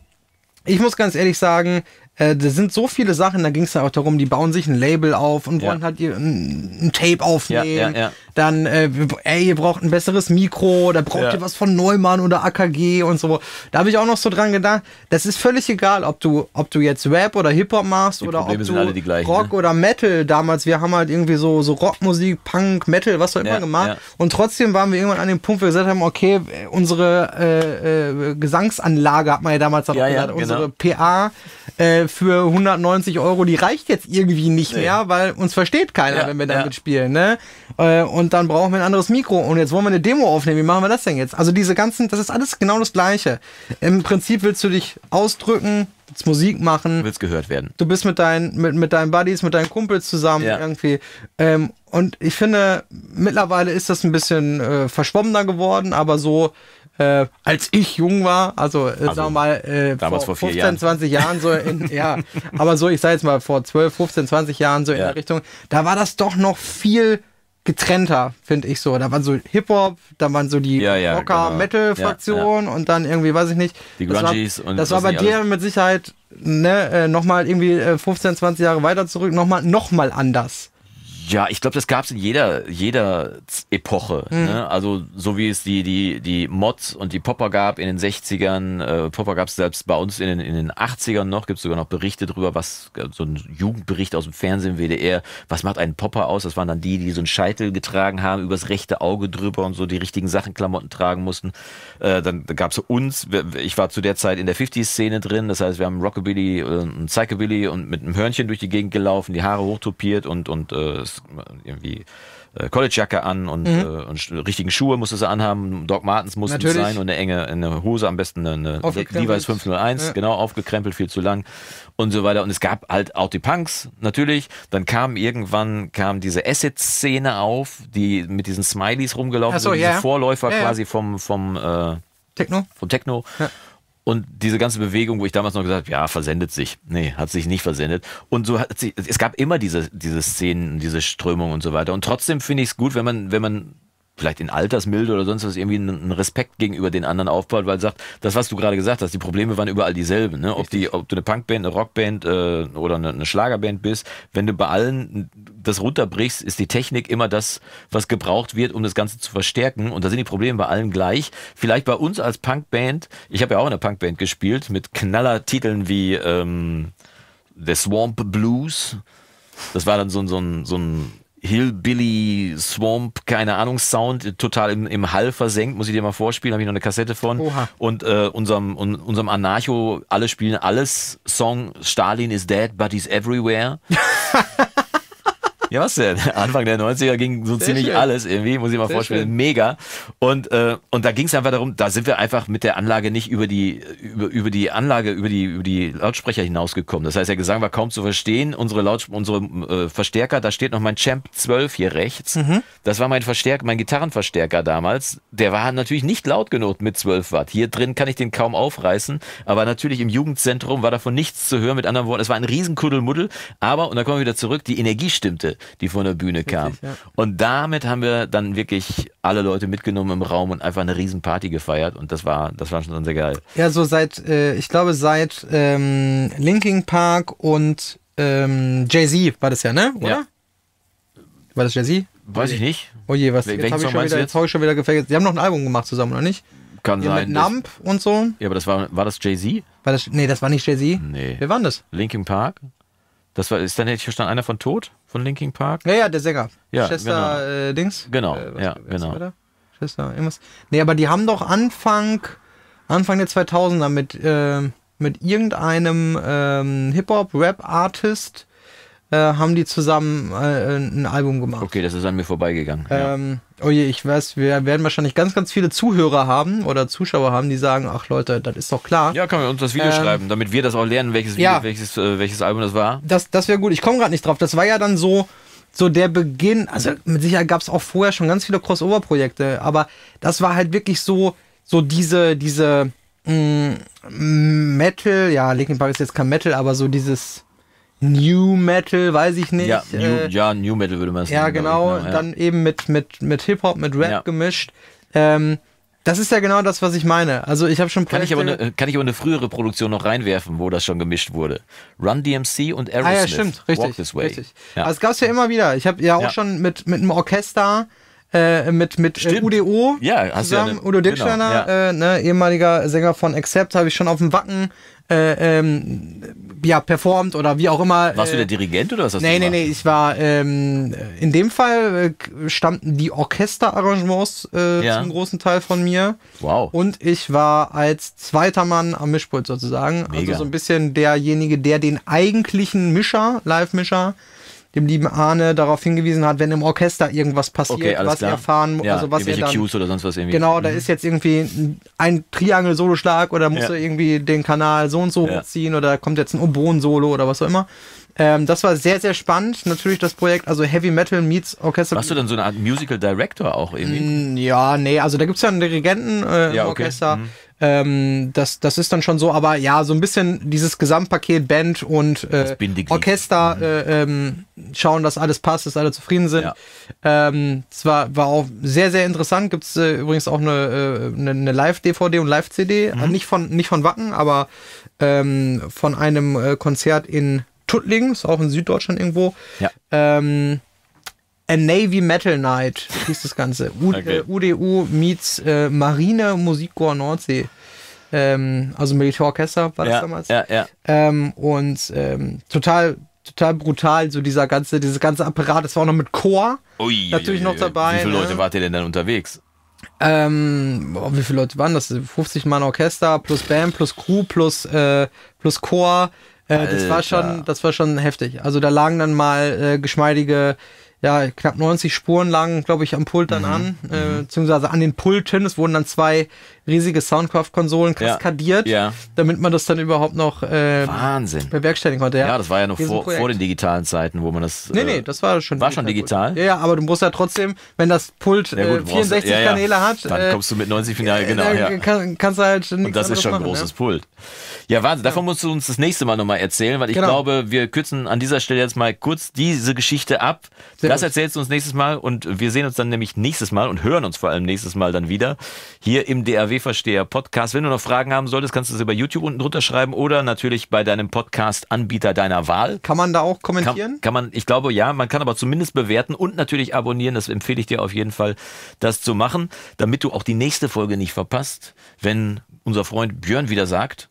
ich muss ganz ehrlich sagen, äh, da sind so viele Sachen, da ging es ja auch darum, die bauen sich ein Label auf und wollen Ja. halt ihr ein, ein Tape aufnehmen. Ja, ja, ja. Dann, äh, ey, ihr braucht ein besseres Mikro, da braucht Ja. ihr was von Neumann oder AKG und so. Da habe ich auch noch so dran gedacht, das ist völlig egal, ob du, ob du jetzt Rap oder Hip-Hop machst oder ob Probleme du alle die gleichen, Rock ne? oder Metal damals. Wir haben halt irgendwie so, so Rockmusik, Punk, Metal, was auch immer Ja, gemacht. ja. Und trotzdem waren wir irgendwann an dem Punkt, wo wir gesagt haben, okay, unsere äh, äh, Gesangsanlage, hat man ja damals auch gesagt, genau. unsere PA äh, für 190 Euro, die reicht jetzt irgendwie nicht mehr, weil uns versteht keiner, wenn wir damit spielen. Ne? Äh, und dann brauchen wir ein anderes Mikro. Und jetzt wollen wir eine Demo aufnehmen. Wie machen wir das denn jetzt? Also diese ganzen, das ist alles genau das Gleiche. Im Prinzip willst du dich ausdrücken, willst Musik machen, Willst gehört werden. du bist mit deinen, mit, mit deinen Buddies, mit deinen Kumpels zusammen Ja. irgendwie. Ähm, und ich finde, mittlerweile ist das ein bisschen äh, verschwommener geworden, aber so, äh, als ich jung war, also, äh, sagen wir mal, äh, vor vier 15, Jahren. 20 Jahren so in, ja, aber so, ich sag jetzt mal vor 12, 15, 20 Jahren so in Ja. der Richtung, da war das doch noch viel getrennter, finde ich so. Da waren so Hip-Hop, da waren so die Ja, ja, Rocker-Metal-Fraktion und dann irgendwie, weiß ich nicht. Die das Grungies war, und Das war bei dir alles. mit Sicherheit ne, äh, nochmal irgendwie äh, 15, 20 Jahre weiter zurück, nochmal noch mal anders. Ja, ich glaube, das gab es in jeder, jeder Epoche. Mhm. Ne? Also so wie es die, die, die Mods und die Popper gab in den 60ern, äh, Popper gab es selbst bei uns in den, in den 80ern noch, gibt es sogar noch Berichte drüber, was, so ein Jugendbericht aus dem Fernsehen, WDR, was macht einen Popper aus? Das waren dann die, die so einen Scheitel getragen haben, übers rechte Auge drüber und so die richtigen Sachen, Klamotten tragen mussten. Äh, dann gab es uns, ich war zu der Zeit in der 50s-Szene drin, das heißt, wir haben Rockabilly äh, und Psychobilly und mit einem Hörnchen durch die Gegend gelaufen, die Haare hochtopiert und, und äh, irgendwie äh, Collegejacke an und, äh, und richtigen Schuhe musste sie anhaben, Doc Martens Natürlich. sein und eine enge eine Hose, am besten eine. Levi's 501, Ja. genau, aufgekrempelt, viel zu lang und so weiter. Und es gab halt auch die Punks, natürlich. Dann kam irgendwann kam diese Acid-Szene auf, die mit diesen Smileys rumgelaufen so, sind, diese ja. Vorläufer Ja, quasi vom, vom äh, Techno? von Techno. Und diese ganze Bewegung, wo ich damals noch gesagt habe, ja, versendet sich. Nee, hat sich nicht versendet. Und so hat sich, es gab immer diese, diese Szenen, diese Strömung und so weiter. Und trotzdem finde ich es gut, wenn man, wenn man vielleicht in Altersmilde oder sonst was irgendwie einen Respekt gegenüber den anderen aufbaut, weil sagt, das, was du gerade gesagt hast, die Probleme waren überall dieselben. Ne? Ob, die, ob du eine Punkband, eine Rockband äh, oder eine, eine Schlagerband bist, wenn du bei allen das runterbrichst, ist die Technik immer das, was gebraucht wird, um das Ganze zu verstärken. Und da sind die Probleme bei allen gleich. Vielleicht bei uns als Punkband, ich habe ja auch in einer Punkband gespielt, mit Knallertiteln wie ähm, The Swamp Blues. Das war dann so ein, so ein, so ein Hillbilly Swamp, keine Ahnung, Sound, total im, im Hall versenkt, muss ich dir mal vorspielen, habe ich noch eine Kassette von. Oha. Und äh, unserem, un, unserem Anarcho, alle spielen alles, Song Stalin is dead, but he's everywhere. Ja, was denn? Anfang der 90er ging so ziemlich schön. alles irgendwie, muss ich mal Sehr vorstellen. schön. Mega. Und, äh, und da ging es einfach darum, da sind wir einfach mit der Anlage nicht über die, über, über die Anlage, über die, über die Lautsprecher hinausgekommen. Das heißt, der Gesang war kaum zu verstehen. Unsere Laut, unsere äh, Verstärker, da steht noch mein Champ 12 hier rechts. Mhm. Das war mein Verstärker, mein Gitarrenverstärker damals. Der war natürlich nicht laut genug mit 12 Watt. Hier drin kann ich den kaum aufreißen. Aber natürlich im Jugendzentrum war davon nichts zu hören. Mit anderen Worten, es war ein riesen Kuddelmuddel. Aber, und da kommen wir wieder zurück, die Energie stimmte, die von der Bühne kam. ja. Und damit haben wir dann wirklich alle Leute mitgenommen im Raum und einfach eine riesen Party gefeiert. Und das war, das war schon sehr geil. Ja, so seit, äh, ich glaube, seit ähm, Linkin Park und ähm, Jay-Z war das ja, ne? Oder? Ja. War das Jay-Z? Weiß ich nicht. Oh je, was? Jetzt habe ich schon wieder, jetzt hab ich schon wieder gefällt. Die haben noch ein Album gemacht zusammen, oder nicht? Kann Ja, mit sein. dass- Nump und so. Ja, aber das war, war das Jay-Z? War das, nee, das war nicht Jay-Z. Nee. Wer war das? Linkin Park? Das war, ist dann hätte ich verstanden, einer von Tod? Von Linkin Park? Ja, ja, der Sänger. Ja, Chester äh, Dings. Genau, Äh, ja, genau. Chester, irgendwas. Nee, aber die haben doch Anfang, Anfang der 2000er mit, äh, mit irgendeinem ähm, Hip-Hop-Rap-Artist äh, haben die zusammen äh, ein Album gemacht. Okay, das ist an mir vorbeigegangen. ja. Oh je, ich weiß, wir werden wahrscheinlich ganz, ganz viele Zuhörer haben oder Zuschauer haben, die sagen, ach Leute, das ist doch klar. ja, können wir uns das Video Ähm, schreiben, damit wir das auch lernen, welches, Video, ja. welches, äh, welches Album das war. Das, das wäre gut. Ich komme gerade nicht drauf. Das war ja dann so, so der Beginn. Also mit Sicherheit gab es auch vorher schon ganz viele Crossover-Projekte, aber das war halt wirklich so, so diese, diese mh, Metal, ja, Linkin Park ist jetzt kein Metal, aber so dieses New Metal, weiß ich nicht. Ja, New, äh, ja, New Metal würde man es ja, genau. ich, ne? ja. Dann eben mit, mit, mit Hip-Hop, mit Rap Ja. gemischt. Ähm, das ist ja genau das, was ich meine. Also ich habe schon Kann ich, aber Projekte- eine, kann ich aber eine frühere Produktion noch reinwerfen, wo das schon gemischt wurde? Run DMC und Aerosmith. Ah ja, stimmt, richtig. Walk This Way. richtig. Ja. Also es gab es ja immer wieder. Ich habe ja auch Ja. schon mit, mit einem Orchester, äh, mit, mit äh, Stimmt. UDO Ja, hast du ja zusammen, eine- Udo Dicksteiner, genau, ja. äh, ne, ehemaliger Sänger von Accept, habe ich schon auf dem Wacken äh, ähm, ja, performt oder wie auch immer. Warst du äh, der Dirigent oder was hast Nee, du nee, gemacht? nee, ich war, ähm, in dem Fall äh, stammten die Orchesterarrangements äh, Ja. zum großen Teil von mir. Wow. Und ich war als zweiter Mann am Mischpult sozusagen. Mega. Also so ein bisschen derjenige, der den eigentlichen Mischer, Live-Mischer, dem lieben Arne darauf hingewiesen hat, wenn im Orchester irgendwas passiert, Okay, was klar. er fahren muss, ja, also was er dann. Cues oder sonst was irgendwie. Genau, da ist jetzt irgendwie ein- ein Triangel-Soloschlag oder muss Ja. er irgendwie den Kanal so und so Ja. hochziehen oder kommt jetzt ein Oboen-Solo oder was auch immer. Ähm, das war sehr, sehr spannend. Natürlich das Projekt, also Heavy Metal meets Orchester. Warst du dann so eine Art Musical Director auch irgendwie? Ja, nee, also da gibt's ja einen Dirigenten äh, im Ja, okay. Orchester. Mhm. Ähm, das, das ist dann schon so, aber ja, so ein bisschen dieses Gesamtpaket Band und äh. Orchester äh, ähm, schauen, dass alles passt, dass alle zufrieden sind. Ja. Ähm, es war, war auch sehr, sehr interessant. Gibt es äh, übrigens auch eine, äh, eine, eine Live-DVD und Live-CD. Mhm. Nicht, von, nicht von Wacken, aber ähm, von einem äh, Konzert in Tuttlingen, ist auch in Süddeutschland irgendwo. Ja. Ähm, A Navy Metal Night hieß das Ganze. U Okay. äh, UDU meets äh, Marine Musikchor Nordsee. Ähm, also Militärorchester war das Ja, damals. ja, ja. Ähm, und ähm, total, total brutal, so dieser ganze, dieses ganze Apparat. Das war auch noch mit Chor. Ui, Natürlich ui, noch ui. dabei, Wie viele ne? Leute wart ihr denn dann unterwegs? Ähm, wie viele Leute waren das? 50 Mann Orchester plus Band plus Crew plus äh, plus Chor. Äh, das war schon, das war schon heftig. Also da lagen dann mal äh, geschmeidige, ja knapp 90 Spuren lang, glaube ich, am Pult Mhm. dann an, äh, beziehungsweise an den Pulten. Es wurden dann zwei riesige Soundcraft-Konsolen Ja. kaskadiert, Ja. damit man das dann überhaupt noch äh, Wahnsinn. bewerkstelligen konnte. Ja, Ja, das war ja noch vor, vor den digitalen Zeiten, wo man das. Nee, äh, nee, das war schon war schon digital? Ja, ja, aber du musst ja trotzdem, wenn das Pult ja, äh, gut, brauchst du- 64 ja, ja. Kanäle hat, Dann äh, kommst du mit 90 Finale, genau. äh, Ja. kann, kannst du halt Und das ist schon ein großes ne? Pult. Ja, Wahnsinn. Davon musst du uns das nächste Mal nochmal erzählen, weil ich Genau. glaube, wir kürzen an dieser Stelle jetzt mal kurz diese Geschichte ab. Sehr das gut. erzählst du uns nächstes Mal und wir sehen uns dann nämlich nächstes Mal und hören uns vor allem nächstes Mal dann wieder hier im DAW-Versteher Podcast. Wenn du noch Fragen haben solltest, kannst du es über YouTube unten drunter schreiben oder natürlich bei deinem Podcast-Anbieter deiner Wahl. Kann man da auch kommentieren? Kann, kann man, ich glaube ja, man kann aber zumindest bewerten und natürlich abonnieren. Das empfehle ich dir auf jeden Fall, das zu machen, damit du auch die nächste Folge nicht verpasst, wenn unser Freund Björn wieder sagt.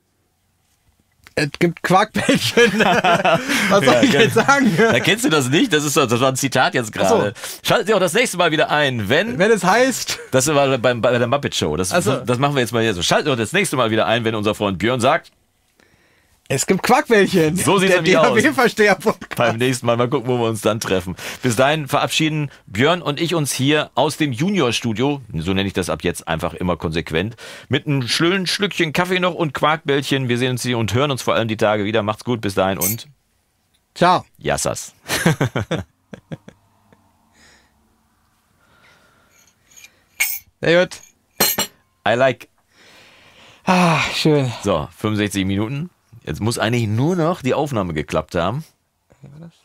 Es gibt Quarkbällchen. Was soll Ja, ich genau. jetzt sagen? Da kennst du das nicht? Das ist das war ein Zitat jetzt gerade. Schaltet ihr auch das nächste Mal wieder ein, wenn Wenn es heißt, das war beim, bei der Muppet Show. Das, so. das machen wir jetzt mal hier so. Schaltet ihr auch das nächste Mal wieder ein, wenn unser Freund Björn sagt. Es gibt Quarkbällchen. So sieht's Der nämlich aus. Beim nächsten Mal. Mal gucken, wo wir uns dann treffen. Bis dahin verabschieden Björn und ich uns hier aus dem Junior-Studio, so nenne ich das ab jetzt einfach immer konsequent, mit einem schönen Schlückchen Kaffee noch und Quarkbällchen. Wir sehen uns hier und hören uns vor allem die Tage wieder. Macht's gut, bis dahin und Ciao. Yassas. Sehr gut. I like. Ah, schön. So, 65 Minuten. Jetzt muss eigentlich nur noch die Aufnahme geklappt haben. Wie war das?